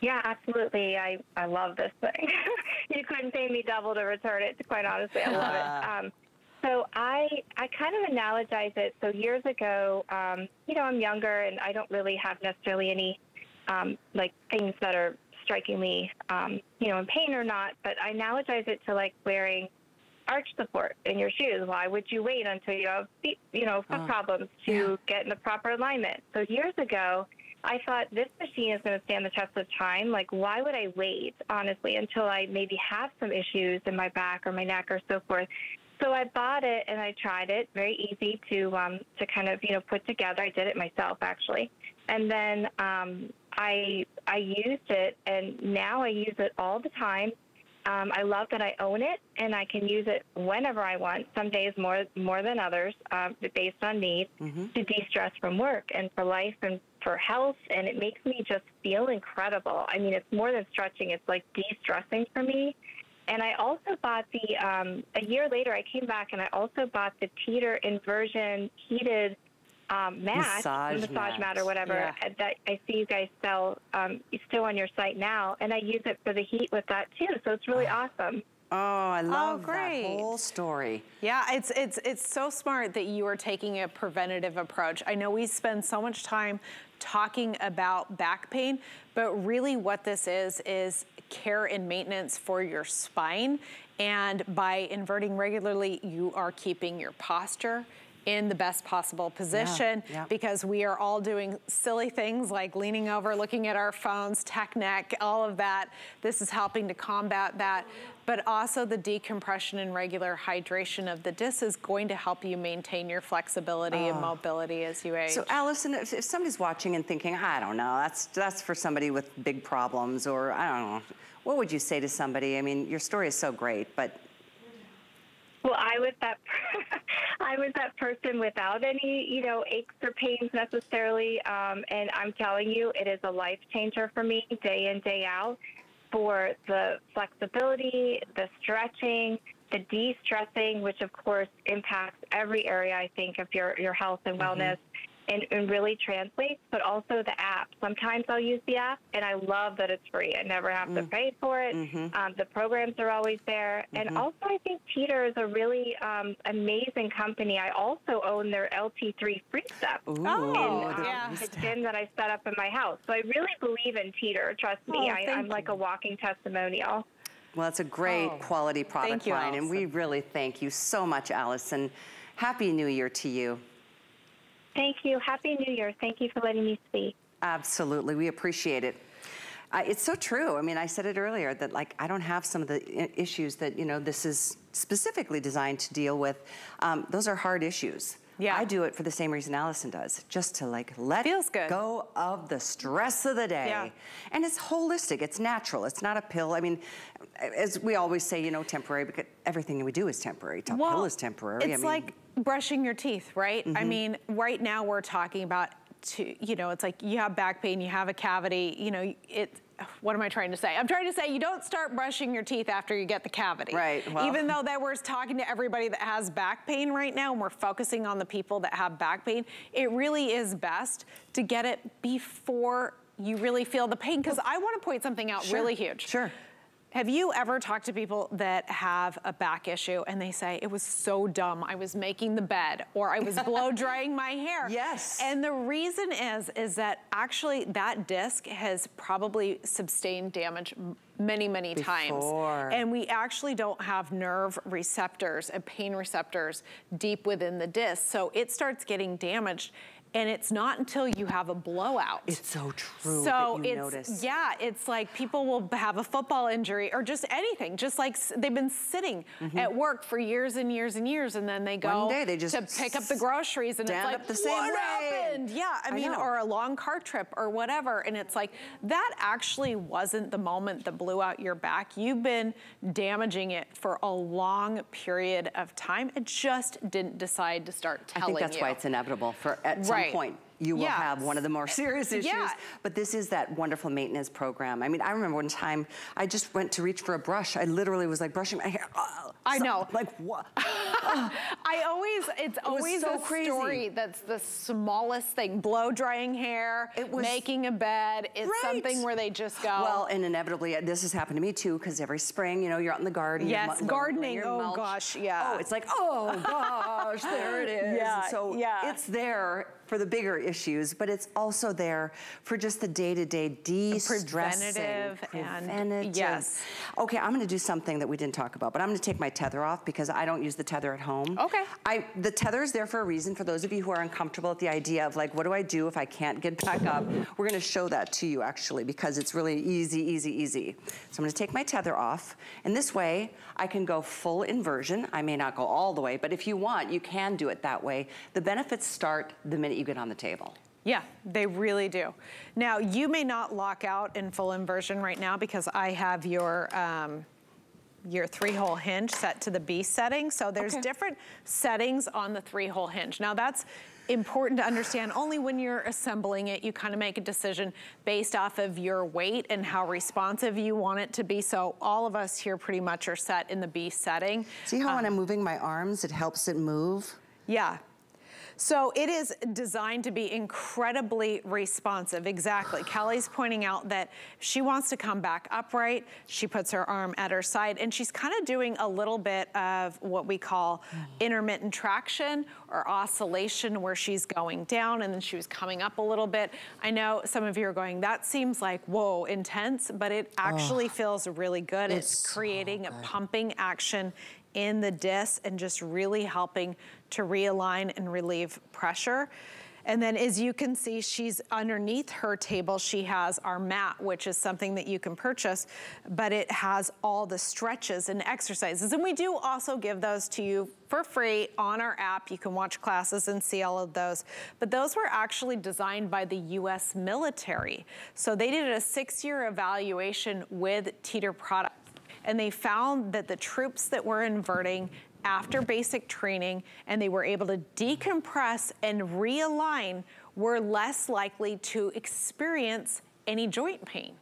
O: Yeah, absolutely. I I love this thing. you couldn't pay me double to return it. To quite honestly, I love it. Um, so I I kind of analogize it. So years ago, um, you know, I'm younger and I don't really have necessarily any um, like things that are strikingly, um, you know, in pain or not. But I analogize it to like wearing arch support in your shoes. Why would you wait until you have feet, you know, foot
P: Oh,
O: problems to get in the proper alignment? So years ago, I thought this machine is going to stand the test of time. Like, why would I wait, honestly, until I maybe have some issues in my back or my neck or so forth? So I bought it and I tried it. Very easy to um, to kind of you know put together. I did it myself actually, and then um, I I used it, and now I use it all the time. Um, I love that I own it and I can use it whenever I want. Some days more more than others, um, based on need, to de-stress from work and for life and for health. And it makes me just feel incredible. I mean, it's more than stretching; it's like de-stressing for me. And I also bought the um, a year later. I came back and I also bought the Teeter inversion heated um, mat,
A: Massage
O: massage
A: mat.
O: mat or whatever
A: Yeah.
O: that I see you guys sell um, still on your site now, and I use it for the heat with that too. So it's really awesome.
A: Oh, I love
K: great.
A: that whole story.
K: Yeah, it's it's it's so smart that you are taking a preventative approach. I know we spend so much time talking about back pain, but really what this is is care and maintenance for your spine. And by inverting regularly, you are keeping your posture in the best possible position
A: yeah.
K: because we are all doing silly things like leaning over, looking at our phones, tech neck, all of that. This is helping to combat that. But also the decompression and regular hydration of the disc is going to help you maintain your flexibility and
A: Oh.
K: mobility as you age.
A: So, Allison, if, if somebody's watching and thinking, I don't know, that's that's for somebody with big problems, or I don't know, what would you say to somebody? I mean, your story is so great, but
O: Well, I was that I was that person without any, you know, aches or pains necessarily, um, and I'm telling you, it is a life changer for me, day in day out, for the flexibility, the stretching, the de-stressing, which of course impacts every area I think of your your health and wellness. And, and really translates, but also the app. Sometimes I'll use the app, and I love that it's free. I never have to pay for it. Um, the programs are always there. And also, I think Teeter is a really um, amazing company. I also own their LT3 free step
A: Ooh,
O: in
A: the
O: um,
A: Free
O: the gym that I set up in my house. So I really believe in Teeter. Trust me,
A: Oh,
O: I, I'm like a walking testimonial.
A: Well, it's a great
O: Oh,
A: quality product
O: thank you,
A: line, and we really thank you so much, Allison. Happy New Year to you.
O: Thank you. Happy New Year. Thank you for letting me speak.
A: Absolutely, we appreciate it. Uh, it's so true. I mean, I said it earlier that like I don't have some of the issues that you know this is specifically designed to deal with. Um, those are hard issues. Yeah. I do it for the same reason Allison does, just to like let
K: Feels good.
A: go of the stress of the day.
K: Yeah.
A: And it's holistic. It's natural. It's not a pill. I mean, as we always say, you know, temporary because everything we do is temporary. A pill is temporary.
K: It's
A: I mean,
K: like brushing your teeth, right? I
A: Mhm.
K: mean, right now we're talking about, to, you know, it's like you have back pain, you have a cavity, you know, it. What am I trying to say? I'm trying to say you don't start brushing your teeth after you get the cavity.
A: Right, well-
K: Even though that we're talking to everybody that has back pain right now, and we're focusing on the people that have back pain, it really is best to get it before you really feel the pain. Because I want to point something out
A: Sure,
K: really huge.
A: Sure.
K: Have you ever talked to people that have a back issue and they say, it was so dumb, I was making the bed or I was blow drying my hair?
A: Yes.
K: And the reason is, is that actually that disc has probably sustained damage many, many
A: Before.
K: times. And we actually don't have nerve receptors and pain receptors deep within the disc. So it starts getting damaged and it's not until you have a blowout.
A: It's so true
K: So
A: you
K: it's
A: notice.
K: yeah, it's like people will have a football injury or just anything, just like they've been sitting
A: Mhm.
K: at work for years and years and years, and then they go
A: One day they just
K: to pick up the groceries, and it's like
A: up the same
K: what
A: way."
K: happened? Yeah, I
A: I
K: mean,
A: know.
K: or a long car trip or whatever, and it's like that actually wasn't the moment that blew out your back. You've been damaging it for a long period of time. It just didn't decide to start telling.
A: I think that's
K: you.
A: why it's inevitable. For at some
K: Right.
A: point, you will
K: Yeah.
A: have one of the more serious issues.
K: Yeah.
A: But this is that wonderful maintenance program. I mean, I remember one time I just went to reach for a brush. I literally was like brushing my hair. Oh,
K: I know.
A: Like what?
K: I always, it's
A: was
K: always
A: so
K: a
A: crazy.
K: story that's the smallest thing. Blow drying hair,
A: was-
K: making a bed. It's
A: Right.
K: something where they just go.
A: Well, and inevitably, uh, this has happened to me too, because every spring, you know, you're out in the garden.
K: Yes, gardening, oh
A: mulch.
K: gosh, yeah.
A: Oh, it's like, oh gosh, there it is.
K: Yeah,
A: so
K: yeah.
A: it's there for the bigger issues, but it's also there for just the day-to-day de-stressing.
K: Preventative and- yes.
A: Okay, I'm gonna do something that we didn't talk about, but I'm gonna take my tether off because I don't use the tether at home.
K: Okay.
A: I, the tether is there for a reason. For those of you who are uncomfortable at the idea of like, what do I do if I can't get back up? We're gonna show that to you actually because it's really easy, easy, easy. So I'm gonna take my tether off and this way I can go full inversion. I may not go all the way, but if you want, you can do it that way. The benefits start the minute you get on the table.
K: Yeah, they really do. Now, you may not lock out in full inversion right now because I have your um, your three-hole hinge set to the B setting. So there's
A: Okay.
K: different settings on the three-hole hinge. Now that's important to understand. Only when you're assembling it, you kind of make a decision based off of your weight and how responsive you want it to be. So all of us here pretty much are set in the B setting.
A: See how when um, I'm moving my arms, it helps it move?
K: Yeah. So it is designed to be incredibly responsive. Exactly. Callie's pointing out that she wants to come back upright. She puts her arm at her side and she's kind of doing a little bit of what we call intermittent traction or oscillation where she's going down and then she was coming up a little bit. I know some of you are going, that seems like, whoa, intense, but it actually feels really good. It's,
A: It's so
K: creating a pumping action in the disc and just really helping to realign and relieve pressure. And then as you can see, she's underneath her table, she has our mat, which is something that you can purchase, but it has all the stretches and exercises. And we do also give those to you for free on our app. You can watch classes and see all of those. But those were actually designed by the US military. So they did a six-year evaluation with Teeter products and they found that the troops that were inverting after basic training and they were able to decompress and realign were less likely to experience any joint pain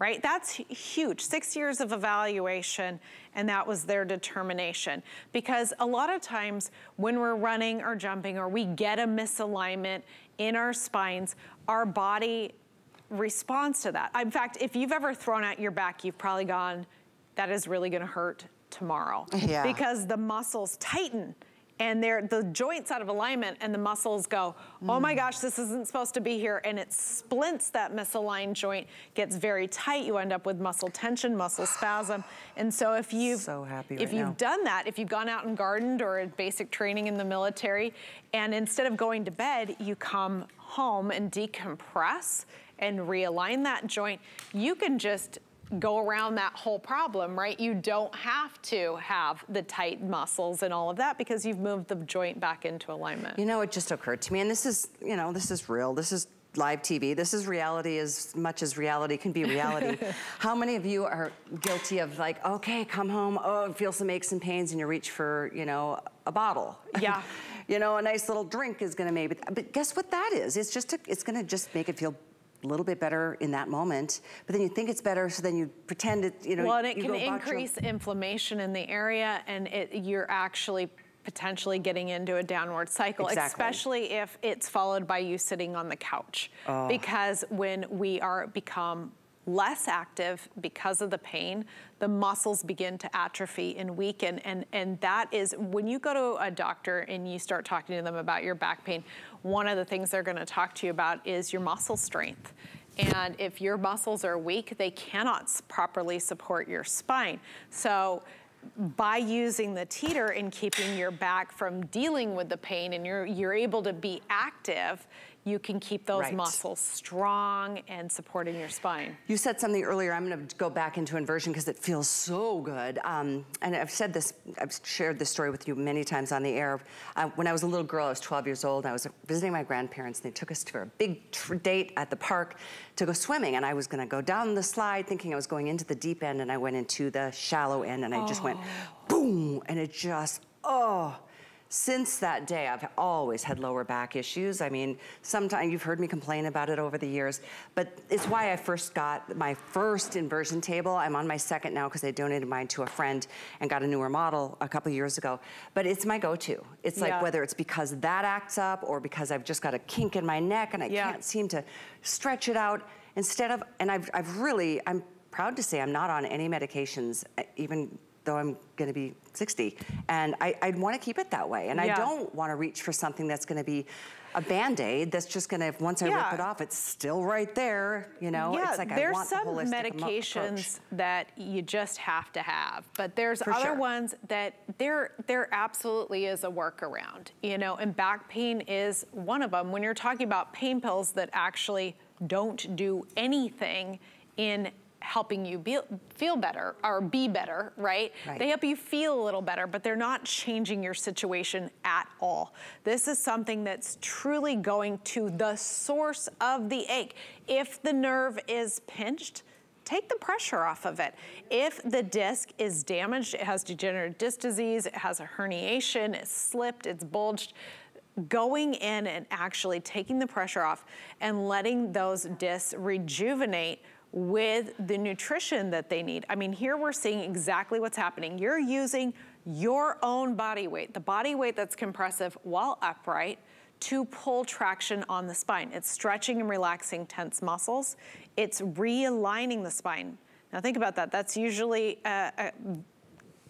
K: right? That's huge. Six years of evaluation, and that was their determination. Because a lot of times when we're running or jumping or we get a misalignment in our spines, our body responds to that. In fact, if you've ever thrown out your back, you've probably gone, that is really gonna hurt tomorrow.
A: Yeah.
K: Because the muscles tighten and they're the joints out of alignment and the muscles go, oh my mm. gosh, this isn't supposed to be here. And it splints that misaligned joint, gets very tight. You end up with muscle tension, muscle spasm. And so if you've,
A: so happy
K: if
A: right
K: you've
A: now.
K: done that, if you've gone out and gardened or basic training in the military, and instead of going to bed, you come home and decompress and realign that joint, you can just go around that whole problem, right? You don't have to have the tight muscles and all of that because you've moved the joint back into alignment.
A: You know, it just occurred to me, and this is, you know, this is real. This is live TV. This is reality as much as reality can be reality. How many of you are guilty of like, okay, come home, oh, feel some aches and pains, and you reach for, you know, a bottle?
K: Yeah.
A: you know, a nice little drink is gonna maybe, but guess what that is? It's just, a, it's gonna just make it feel a little bit better in that moment, but then you think it's better, so then you pretend it, you know,
K: well, and it can
A: your-
K: increase inflammation in the area, and it, you're actually potentially getting into a downward cycle,
A: Exactly.
K: especially if it's followed by you sitting on the couch.
A: Oh.
K: Because when we are become less active because of the pain, the muscles begin to atrophy and weaken. And, and that is, when you go to a doctor and you start talking to them about your back pain, one of the things they're gonna talk to you about is your muscle strength. And if your muscles are weak, they cannot properly support your spine. So by using the teeter and keeping your back from dealing with the pain and you're, you're able to be active, you can keep those
A: Right.
K: muscles strong and supporting your spine.
A: You said something earlier. I'm going to go back into inversion because it feels so good. Um, and I've said this, I've shared this story with you many times on the air. Uh, when I was a little girl, I was 12 years old. I was visiting my grandparents. And they took us to a big date at the park to go swimming. And I was going to go down the slide thinking I was going into the deep end. And I went into the shallow end. And I just went boom. And it just, oh. Since that day, I've always had lower back issues. I mean, sometimes you've heard me complain about it over the years, but it's why I first got my first inversion table. I'm on my second now because I donated mine to a friend and got a newer model a couple years ago. But it's my go-to. It's like
K: Yeah.
A: whether it's because that acts up or because I've just got a kink in my neck and I
K: Yeah.
A: can't seem to stretch it out. Instead of, and I've, I've really, I'm proud to say I'm not on any medications, uh, even though I'm going to be 60. And I, want to keep it that way. And
K: Yeah.
A: I don't want to reach for something that's going to be a band-aid that's just going to, once I
K: Yeah.
A: rip it off, it's still right there, you know?
K: Yeah,
A: it's like I
K: there's
A: want the
K: some
A: amo-
K: medications that you just have to have, but there's
A: For
K: other
A: sure.
K: ones that there there absolutely is a workaround, you know, and back pain is one of them. When you're talking about pain pills that actually don't do anything in helping you be, feel better or be better, right?
A: Right.
K: They help you feel a little better, but they're not changing your situation at all. This is something that's truly going to the source of the ache. If the nerve is pinched, take the pressure off of it. If the disc is damaged, it has degenerative disc disease, it has a herniation, it's slipped, it's bulged, going in and actually taking the pressure off and letting those discs rejuvenate with the nutrition that they need. I mean, here we're seeing exactly what's happening. You're using your own body weight, the body weight that's compressive while upright, to pull traction on the spine. It's stretching and relaxing tense muscles. It's realigning the spine. Now think about that. That's usually a, a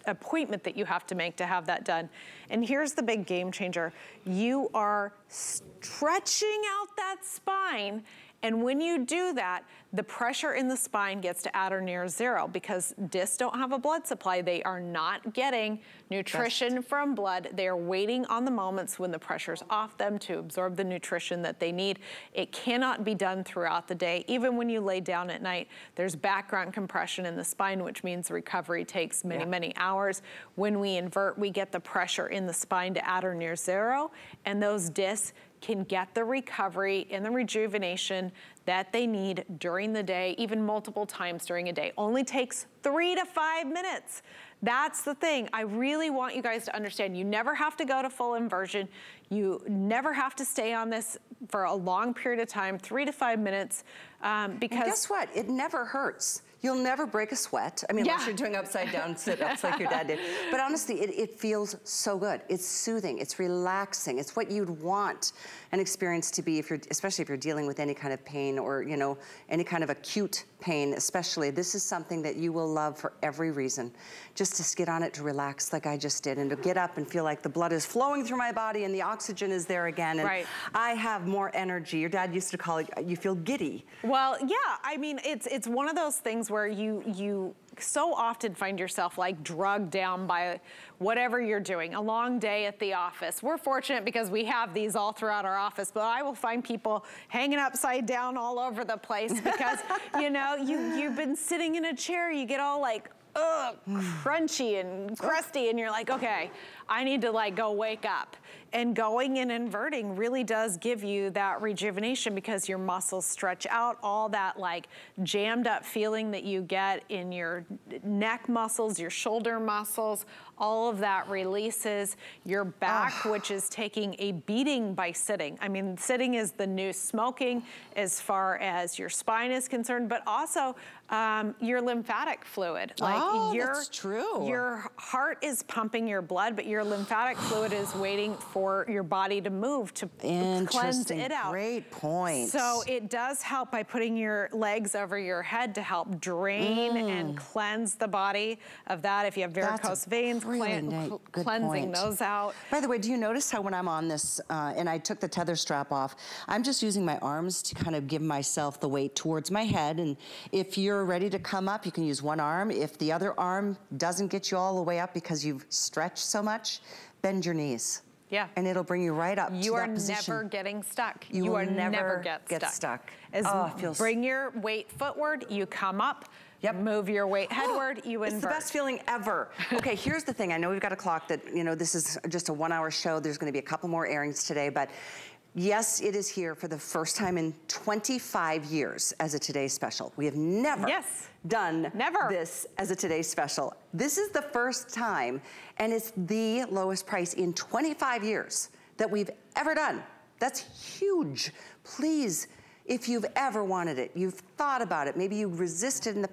K: appointment that you have to make to have that done. And here's the big game changer. You are stretching out that spine and when you do that, the pressure in the spine gets to at or near zero because discs don't have a blood supply. They are not getting nutrition from blood. They are waiting on the moments when the pressure's off them to absorb the nutrition that they need. It cannot be done throughout the day. Even when you lay down at night, there's background compression in the spine, which means recovery takes many,
A: Yeah.
K: many hours. When we invert, we get the pressure in the spine to at or near zero, and those discs can get the recovery and the rejuvenation that they need during the day, even multiple times during a day. Only takes three to five minutes. That's the thing. I really want you guys to understand. You never have to go to full inversion. You never have to stay on this for a long period of time, three to five minutes, um, because-
A: and guess what? It never hurts. You'll never break a sweat. I mean,
K: Yeah.
A: unless you're doing upside down sit-ups like your dad did. But honestly, it, it feels so good. It's soothing, it's relaxing. It's what you'd want an experience to be if you're, especially if you're dealing with any kind of pain or, you know, any kind of acute pain, especially. This is something that you will love for every reason. Just to get on it to relax like I just did and to get up and feel like the blood is flowing through my body and the oxygen is there again. And
K: Right.
A: I have more energy. Your dad used to call it, you feel giddy.
K: Well, yeah, I mean, it's it's one of those things where you you so often find yourself like drugged down by whatever you're doing. A long day at the office. We're fortunate because we have these all throughout our office, but I will find people hanging upside down all over the place because you know you you've been sitting in a chair. You get all like. Ugh, crunchy and crusty, and you're like, okay, I need to like go wake up. And going and inverting really does give you that rejuvenation because your muscles stretch out, all that like jammed up feeling that you get in your neck muscles, your shoulder muscles, all of that releases. Your back, which is taking a beating by sitting. I mean, sitting is the new smoking as far as your spine is concerned, but also um, your lymphatic fluid. Like
A: Oh,
K: your,
A: that's true.
K: Your heart is pumping your blood, but your lymphatic fluid is waiting for your body to move to cleanse it out.
A: Great point.
K: So it does help by putting your legs over your head to help drain and cleanse the body of that. If you have
A: Mm.
K: Varicose veins, clean- cl- cleansing
A: point.
K: those out.
A: By the way, do you notice how when I'm on this uh, and I took the tether strap off, I'm just using my arms to kind of give myself the weight towards my head. And if you're ready to come up, you can use one arm. If the other arm doesn't get you all the way up because you've stretched so much, bend your knees.
K: Yeah.
A: And it'll bring you right up
K: You
A: to
K: are
A: that position.
K: never getting stuck.
A: You will
K: are
A: never
K: never get,
A: get
K: stuck.
A: stuck.
K: As
A: Oh, feels-
K: bring your weight footward, you come up, Yep. move your weight headward, you invert.
A: It's the best feeling ever. Okay, here's the thing. I know we've got a clock that, you know, this is just a one hour show. There's going to be a couple more airings today, but yes, it is here for the first time in 25 years as a Today Special. We have never
K: Yes.
A: done
K: Never.
A: this as a Today Special. This is the first time, and it's the lowest price in 25 years that we've ever done. That's huge. Please, if you've ever wanted it, you've thought about it, maybe you resisted in the,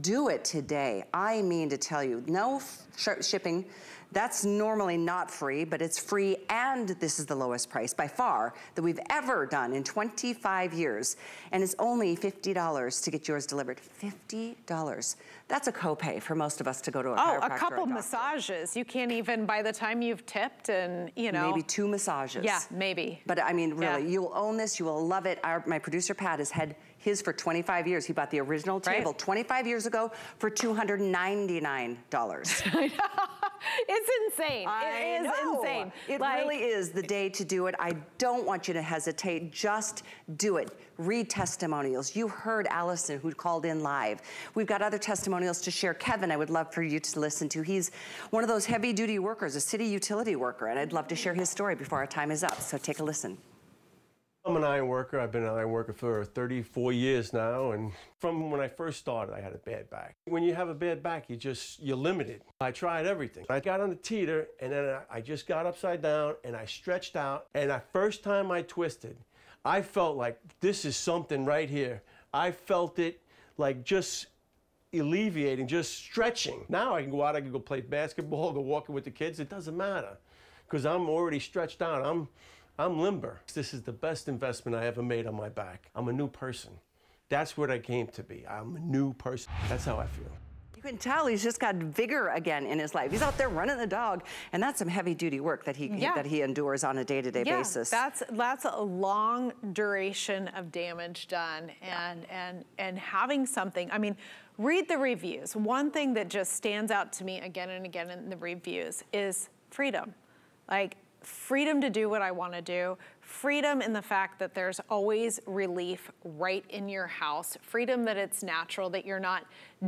A: do it today. I mean to tell you, no sh- shipping. That's normally not free, but it's free, and this is the lowest price by far that we've ever done in 25 years. And it's only $50 to get yours delivered. $50. That's a copay for most of us to go to a
K: Oh, a couple
A: doctor.
K: massages. You can't even, by the time you've tipped and, you know.
A: Maybe two massages.
K: Yeah, maybe.
A: But I mean, really,
K: Yeah.
A: you will own this. You will love it. Our, my producer Pat has had his for 25 years. He bought the original
K: Right.
A: table 25 years ago for $299.
K: It's insane.
A: I
K: it is
A: know.
K: insane.
A: It
K: Like-
A: really is the day to do it. I don't want you to hesitate. Just do it. Read testimonials. You heard Allison who called in live. We've got other testimonials to share. Kevin, I would love for you to listen to. He's one of those heavy duty workers, a city utility worker, and I'd love to share his story before our time is up. So take a listen.
P: I'm an iron worker. I've been an iron worker for 34 years now, and from when I first started, I had a bad back. When you have a bad back, you just you're limited. I tried everything. I got on the teeter, and then I- just got upside down, and I stretched out. And the first time I twisted, I felt like this is something right here. I felt it like just alleviating, just stretching. Now I can go out, I can go play basketball, go walking with the kids. It doesn't matter because I'm already stretched out. I'm, I'm limber. This is the best investment I ever made on my back. I'm a new person. That's what I came to be. I'm a new person. That's how I feel.
A: You can tell he's just got vigor again in his life. He's out there running the dog, and that's some heavy duty work that he
K: Yeah.
A: that he endures on a day to day
K: yeah,
A: basis.
K: That's that's a long duration of damage done, and and and having something. I mean, read the reviews. One thing that just stands out to me again and again in the reviews is freedom, like freedom to do what I want to do. Freedom in the fact that there's always relief right in your house. Freedom that it's natural, that you're not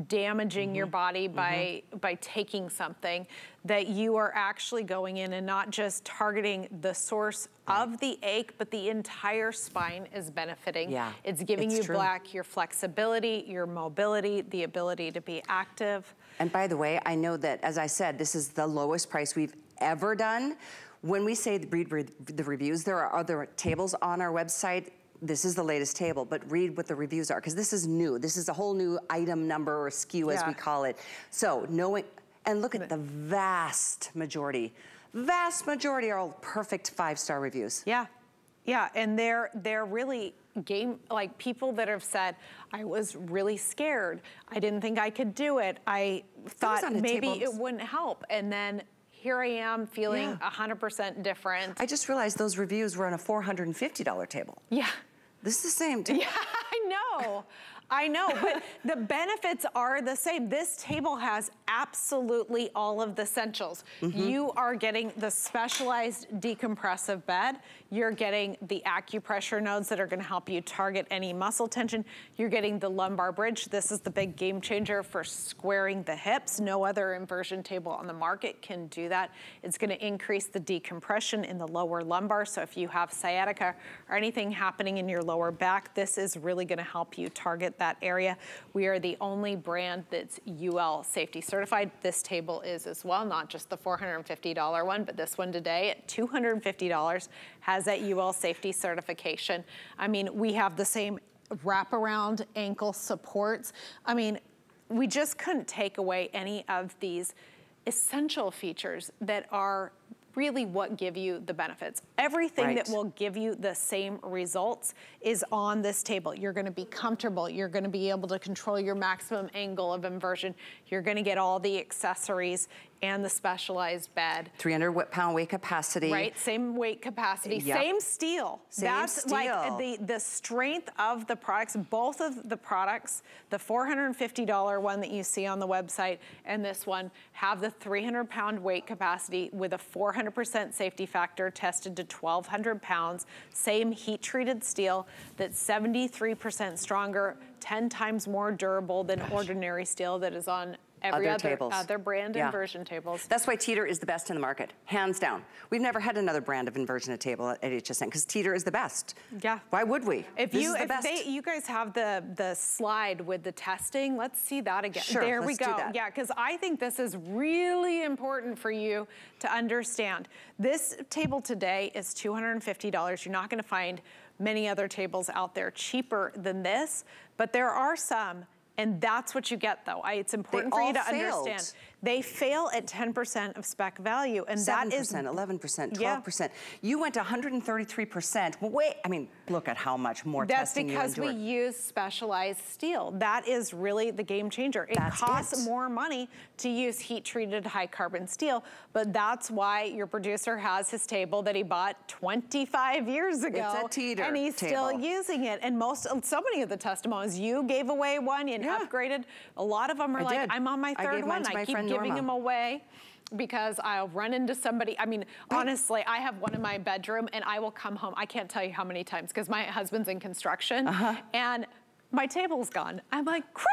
K: damaging your mm-hmm. body mm-hmm. by by taking something. That you are actually going in and not just targeting the source of the ache, but the entire spine is benefiting.
A: Yeah,
K: It's giving
A: it's
K: you
A: true.
K: back your flexibility, your mobility, the ability to be active.
A: And by the way, I know that, as I said, this is the lowest price we've ever done. When we say read re the reviews, there are other tables on our website. This is the latest table, but read what the reviews are, because this is new. This is a whole new item number or SKU, as we call it. So knowing, and look at the vast majority, vast majority are all perfect five-star reviews.
K: Yeah. Yeah, and they're they're really game like people that have said, I was really scared. I didn't think I could do it. I thought maybe it wouldn't help. And then here I am feeling
A: Yeah.
K: a 100% different.
A: I just realized those reviews were on a $450 table.
K: Yeah.
A: This is the same table.
K: Yeah, I know. I know, but the benefits are the same. This table has absolutely all of the essentials.
A: Mhm.
K: You are getting the specialized decompressive bed. You're getting the acupressure nodes that are gonna help you target any muscle tension. You're getting the lumbar bridge. This is the big game changer for squaring the hips. No other inversion table on the market can do that. It's gonna increase the decompression in the lower lumbar. So if you have sciatica or anything happening in your lower back, this is really gonna help you target that area. We are the only brand that's UL safety certified. This table is as well, not just the $450 one, but this one today at $250 has that UL safety certification. I mean, we have the same wraparound ankle supports. I mean, we just couldn't take away any of these essential features that are really what give you the benefits. Everything that will give you the same results is on this table. You're gonna be comfortable. You're gonna be able to control your maximum angle of inversion. You're gonna get all the accessories and the specialized bed.
A: 300 pound weight capacity.
K: Right, same weight capacity,
A: Yep.
K: same steel.
A: Same
K: That's like the, the strength of the products, both of the products, the $450 one that you see on the website and this one have the 300 pound weight capacity with a 400% safety factor tested to 1200 pounds, same heat treated steel that's 73% stronger, 10 times more durable than ordinary steel that is on every
A: Other
K: other,
A: tables.
K: other brand
A: Yeah.
K: inversion tables.
A: That's why Teeter is the best in the market, hands down. We've never had another brand of inversion at table at HSN because Teeter is the best.
K: Yeah.
A: Why would we?
K: If
A: This
K: you
A: the
K: if
A: best.
K: they you guys have the the slide with the testing, let's see that again.
A: Sure,
K: there we go. Yeah, because I think this is really important for you to understand. This table today is $250. You're not gonna find many other tables out there cheaper than this, but there are some. And that's what you get though. I, it's important for you to
A: failed.
K: understand. They fail at 10% of spec value. And that
A: 7%,
K: is
A: 11%,
K: Yeah.
A: 12%. You went to 133%. Wait, I mean, look at how much more
K: That's
A: testing
K: because
A: you
K: we use specialized steel. That is really the game changer. It
A: That's
K: costs
A: it.
K: more money to use heat treated high carbon steel, but that's why your producer has his table that he bought 25 years ago.
A: It's a Teeter
K: And he's still using it. And most, so many of the testimonies, you gave away one and upgraded. A lot of them are
A: I
K: like,
A: did.
K: I'm on my third
A: mine
K: one. I keep giving
A: Norma.
K: them away because I'll run into somebody. I mean, honestly, I have one in my bedroom and I will come home. I can't tell you how many times because my husband's in construction
A: Uh-huh.
K: and my table's gone. I'm like, Chris.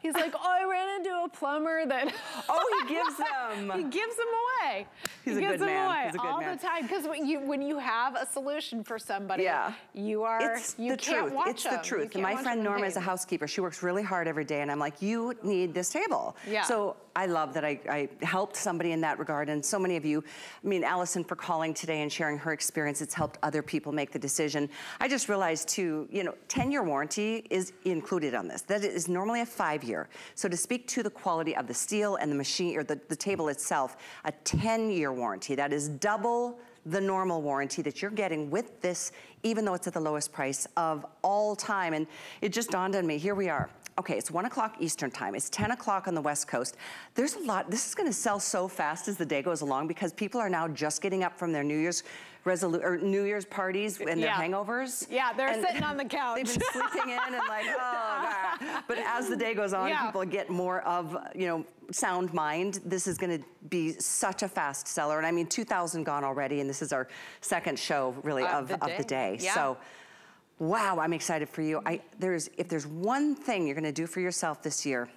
K: He's like, oh, I ran into a plumber that.
A: Oh, he gives them.
K: he gives them away.
A: He's
K: he
A: a
K: gives
A: good
K: them
A: man.
K: away
A: He's a good
K: all
A: man.
K: the time because when you when you have a solution for somebody,
A: Yeah.
K: you are
A: It's
K: you
A: the
K: can't
A: truth.
K: watch
A: It's the
K: them. You
A: truth. My friend Norma is a housekeeper. She works really hard every day, and I'm like, you need this table.
K: Yeah.
A: So I love that I, I helped somebody in that regard, and so many of you. I mean, Allison for calling today and sharing her experience. It's helped other people make the decision. I just realized too, you know, 10-year warranty is included on this. That is normally a five-year. So to speak to the quality of the steel and the machine or the, the table itself, a 10-year warranty. That is double the normal warranty that you're getting with this, even though it's at the lowest price of all time. And it just dawned on me, here we are. Okay, it's one o'clock Eastern time. It's 10 o'clock on the West Coast. There's a lot, this is gonna sell so fast as the day goes along because people are now just getting up from their New Year's resolu- or New Year's parties and their
K: Yeah.
A: hangovers.
K: Yeah, they're
A: And
K: sitting on the couch.
A: They've been sleeping in and like, oh, God. But as the day goes on,
K: Yeah.
A: people get more of, you know, sound mind. This is gonna be such a fast seller. And I mean, 2,000 gone already, and this is our second show, really,
K: Of
A: of,
K: the
A: of the
K: day.
A: day.
K: Yeah.
A: So, wow, I'm excited for you. I, there's, if there's one thing you're gonna do for yourself this year,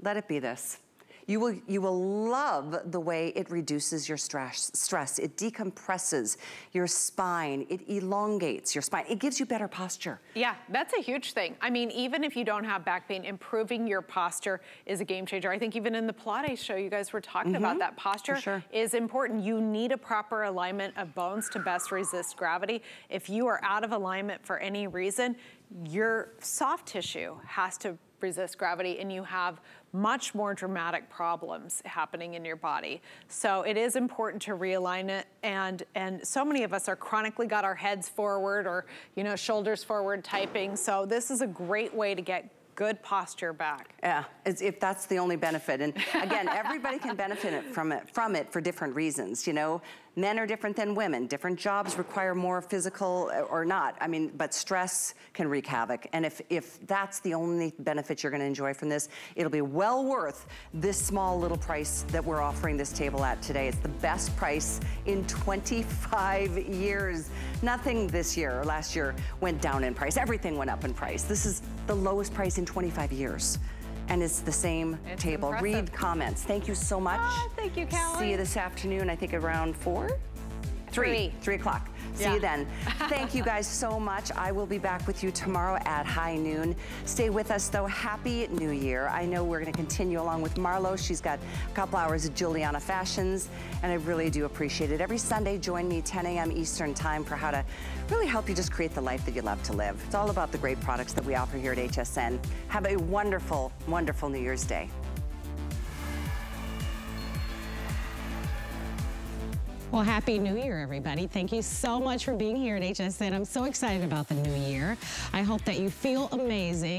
A: let it be this. You will, you will love the way it reduces your stress. stress. It decompresses your spine. It elongates your spine. It gives you better posture.
K: Yeah, that's a huge thing. I mean, even if you don't have back pain, improving your posture is a game changer. I think even in the Pilates show, you guys were talking mm -hmm. about that posture
A: sure.
K: is important. You need a proper alignment of bones to best resist gravity. If you are out of alignment for any reason, your soft tissue has to resist gravity and you have much more dramatic problems happening in your body. So it is important to realign it and and so many of us are chronically got our heads forward or you know shoulders forward typing. So this is a great way to get good posture back.
A: Yeah, if that's the only benefit. And again, everybody can benefit from it, from it for different reasons, you know? Men are different than women. Different jobs require more physical uh, or not. I mean, but stress can wreak havoc. And if, if that's the only benefit you're gonna enjoy from this, it'll be well worth this small little price that we're offering this table at today. It's the best price in 25 years. Nothing this year or last year went down in price. Everything went up in price. This is the lowest price in 25 years and it's the same
K: it's
A: table.
K: Impressive.
A: Read comments. Thank you so much.
K: Oh, thank you, Callie.
A: See you this afternoon, I think around four? Three. Three o'clock. See yeah. you then. Thank you guys so much. I will be back with you tomorrow at high noon. Stay with us though. Happy New Year. I know we're going to continue along with Marlo. She's got a couple hours of Giuliana Fashions, and I really do appreciate it. Every Sunday, join me 10 a.m. Eastern Time for how to really help you just create the life that you love to live. It's all about the great products that we offer here at HSN. Have a wonderful, wonderful New Year's Day.
Q: Well, Happy New Year, everybody. Thank you so much for being here at HSN. I'm so excited about the new year. I hope that you feel amazing.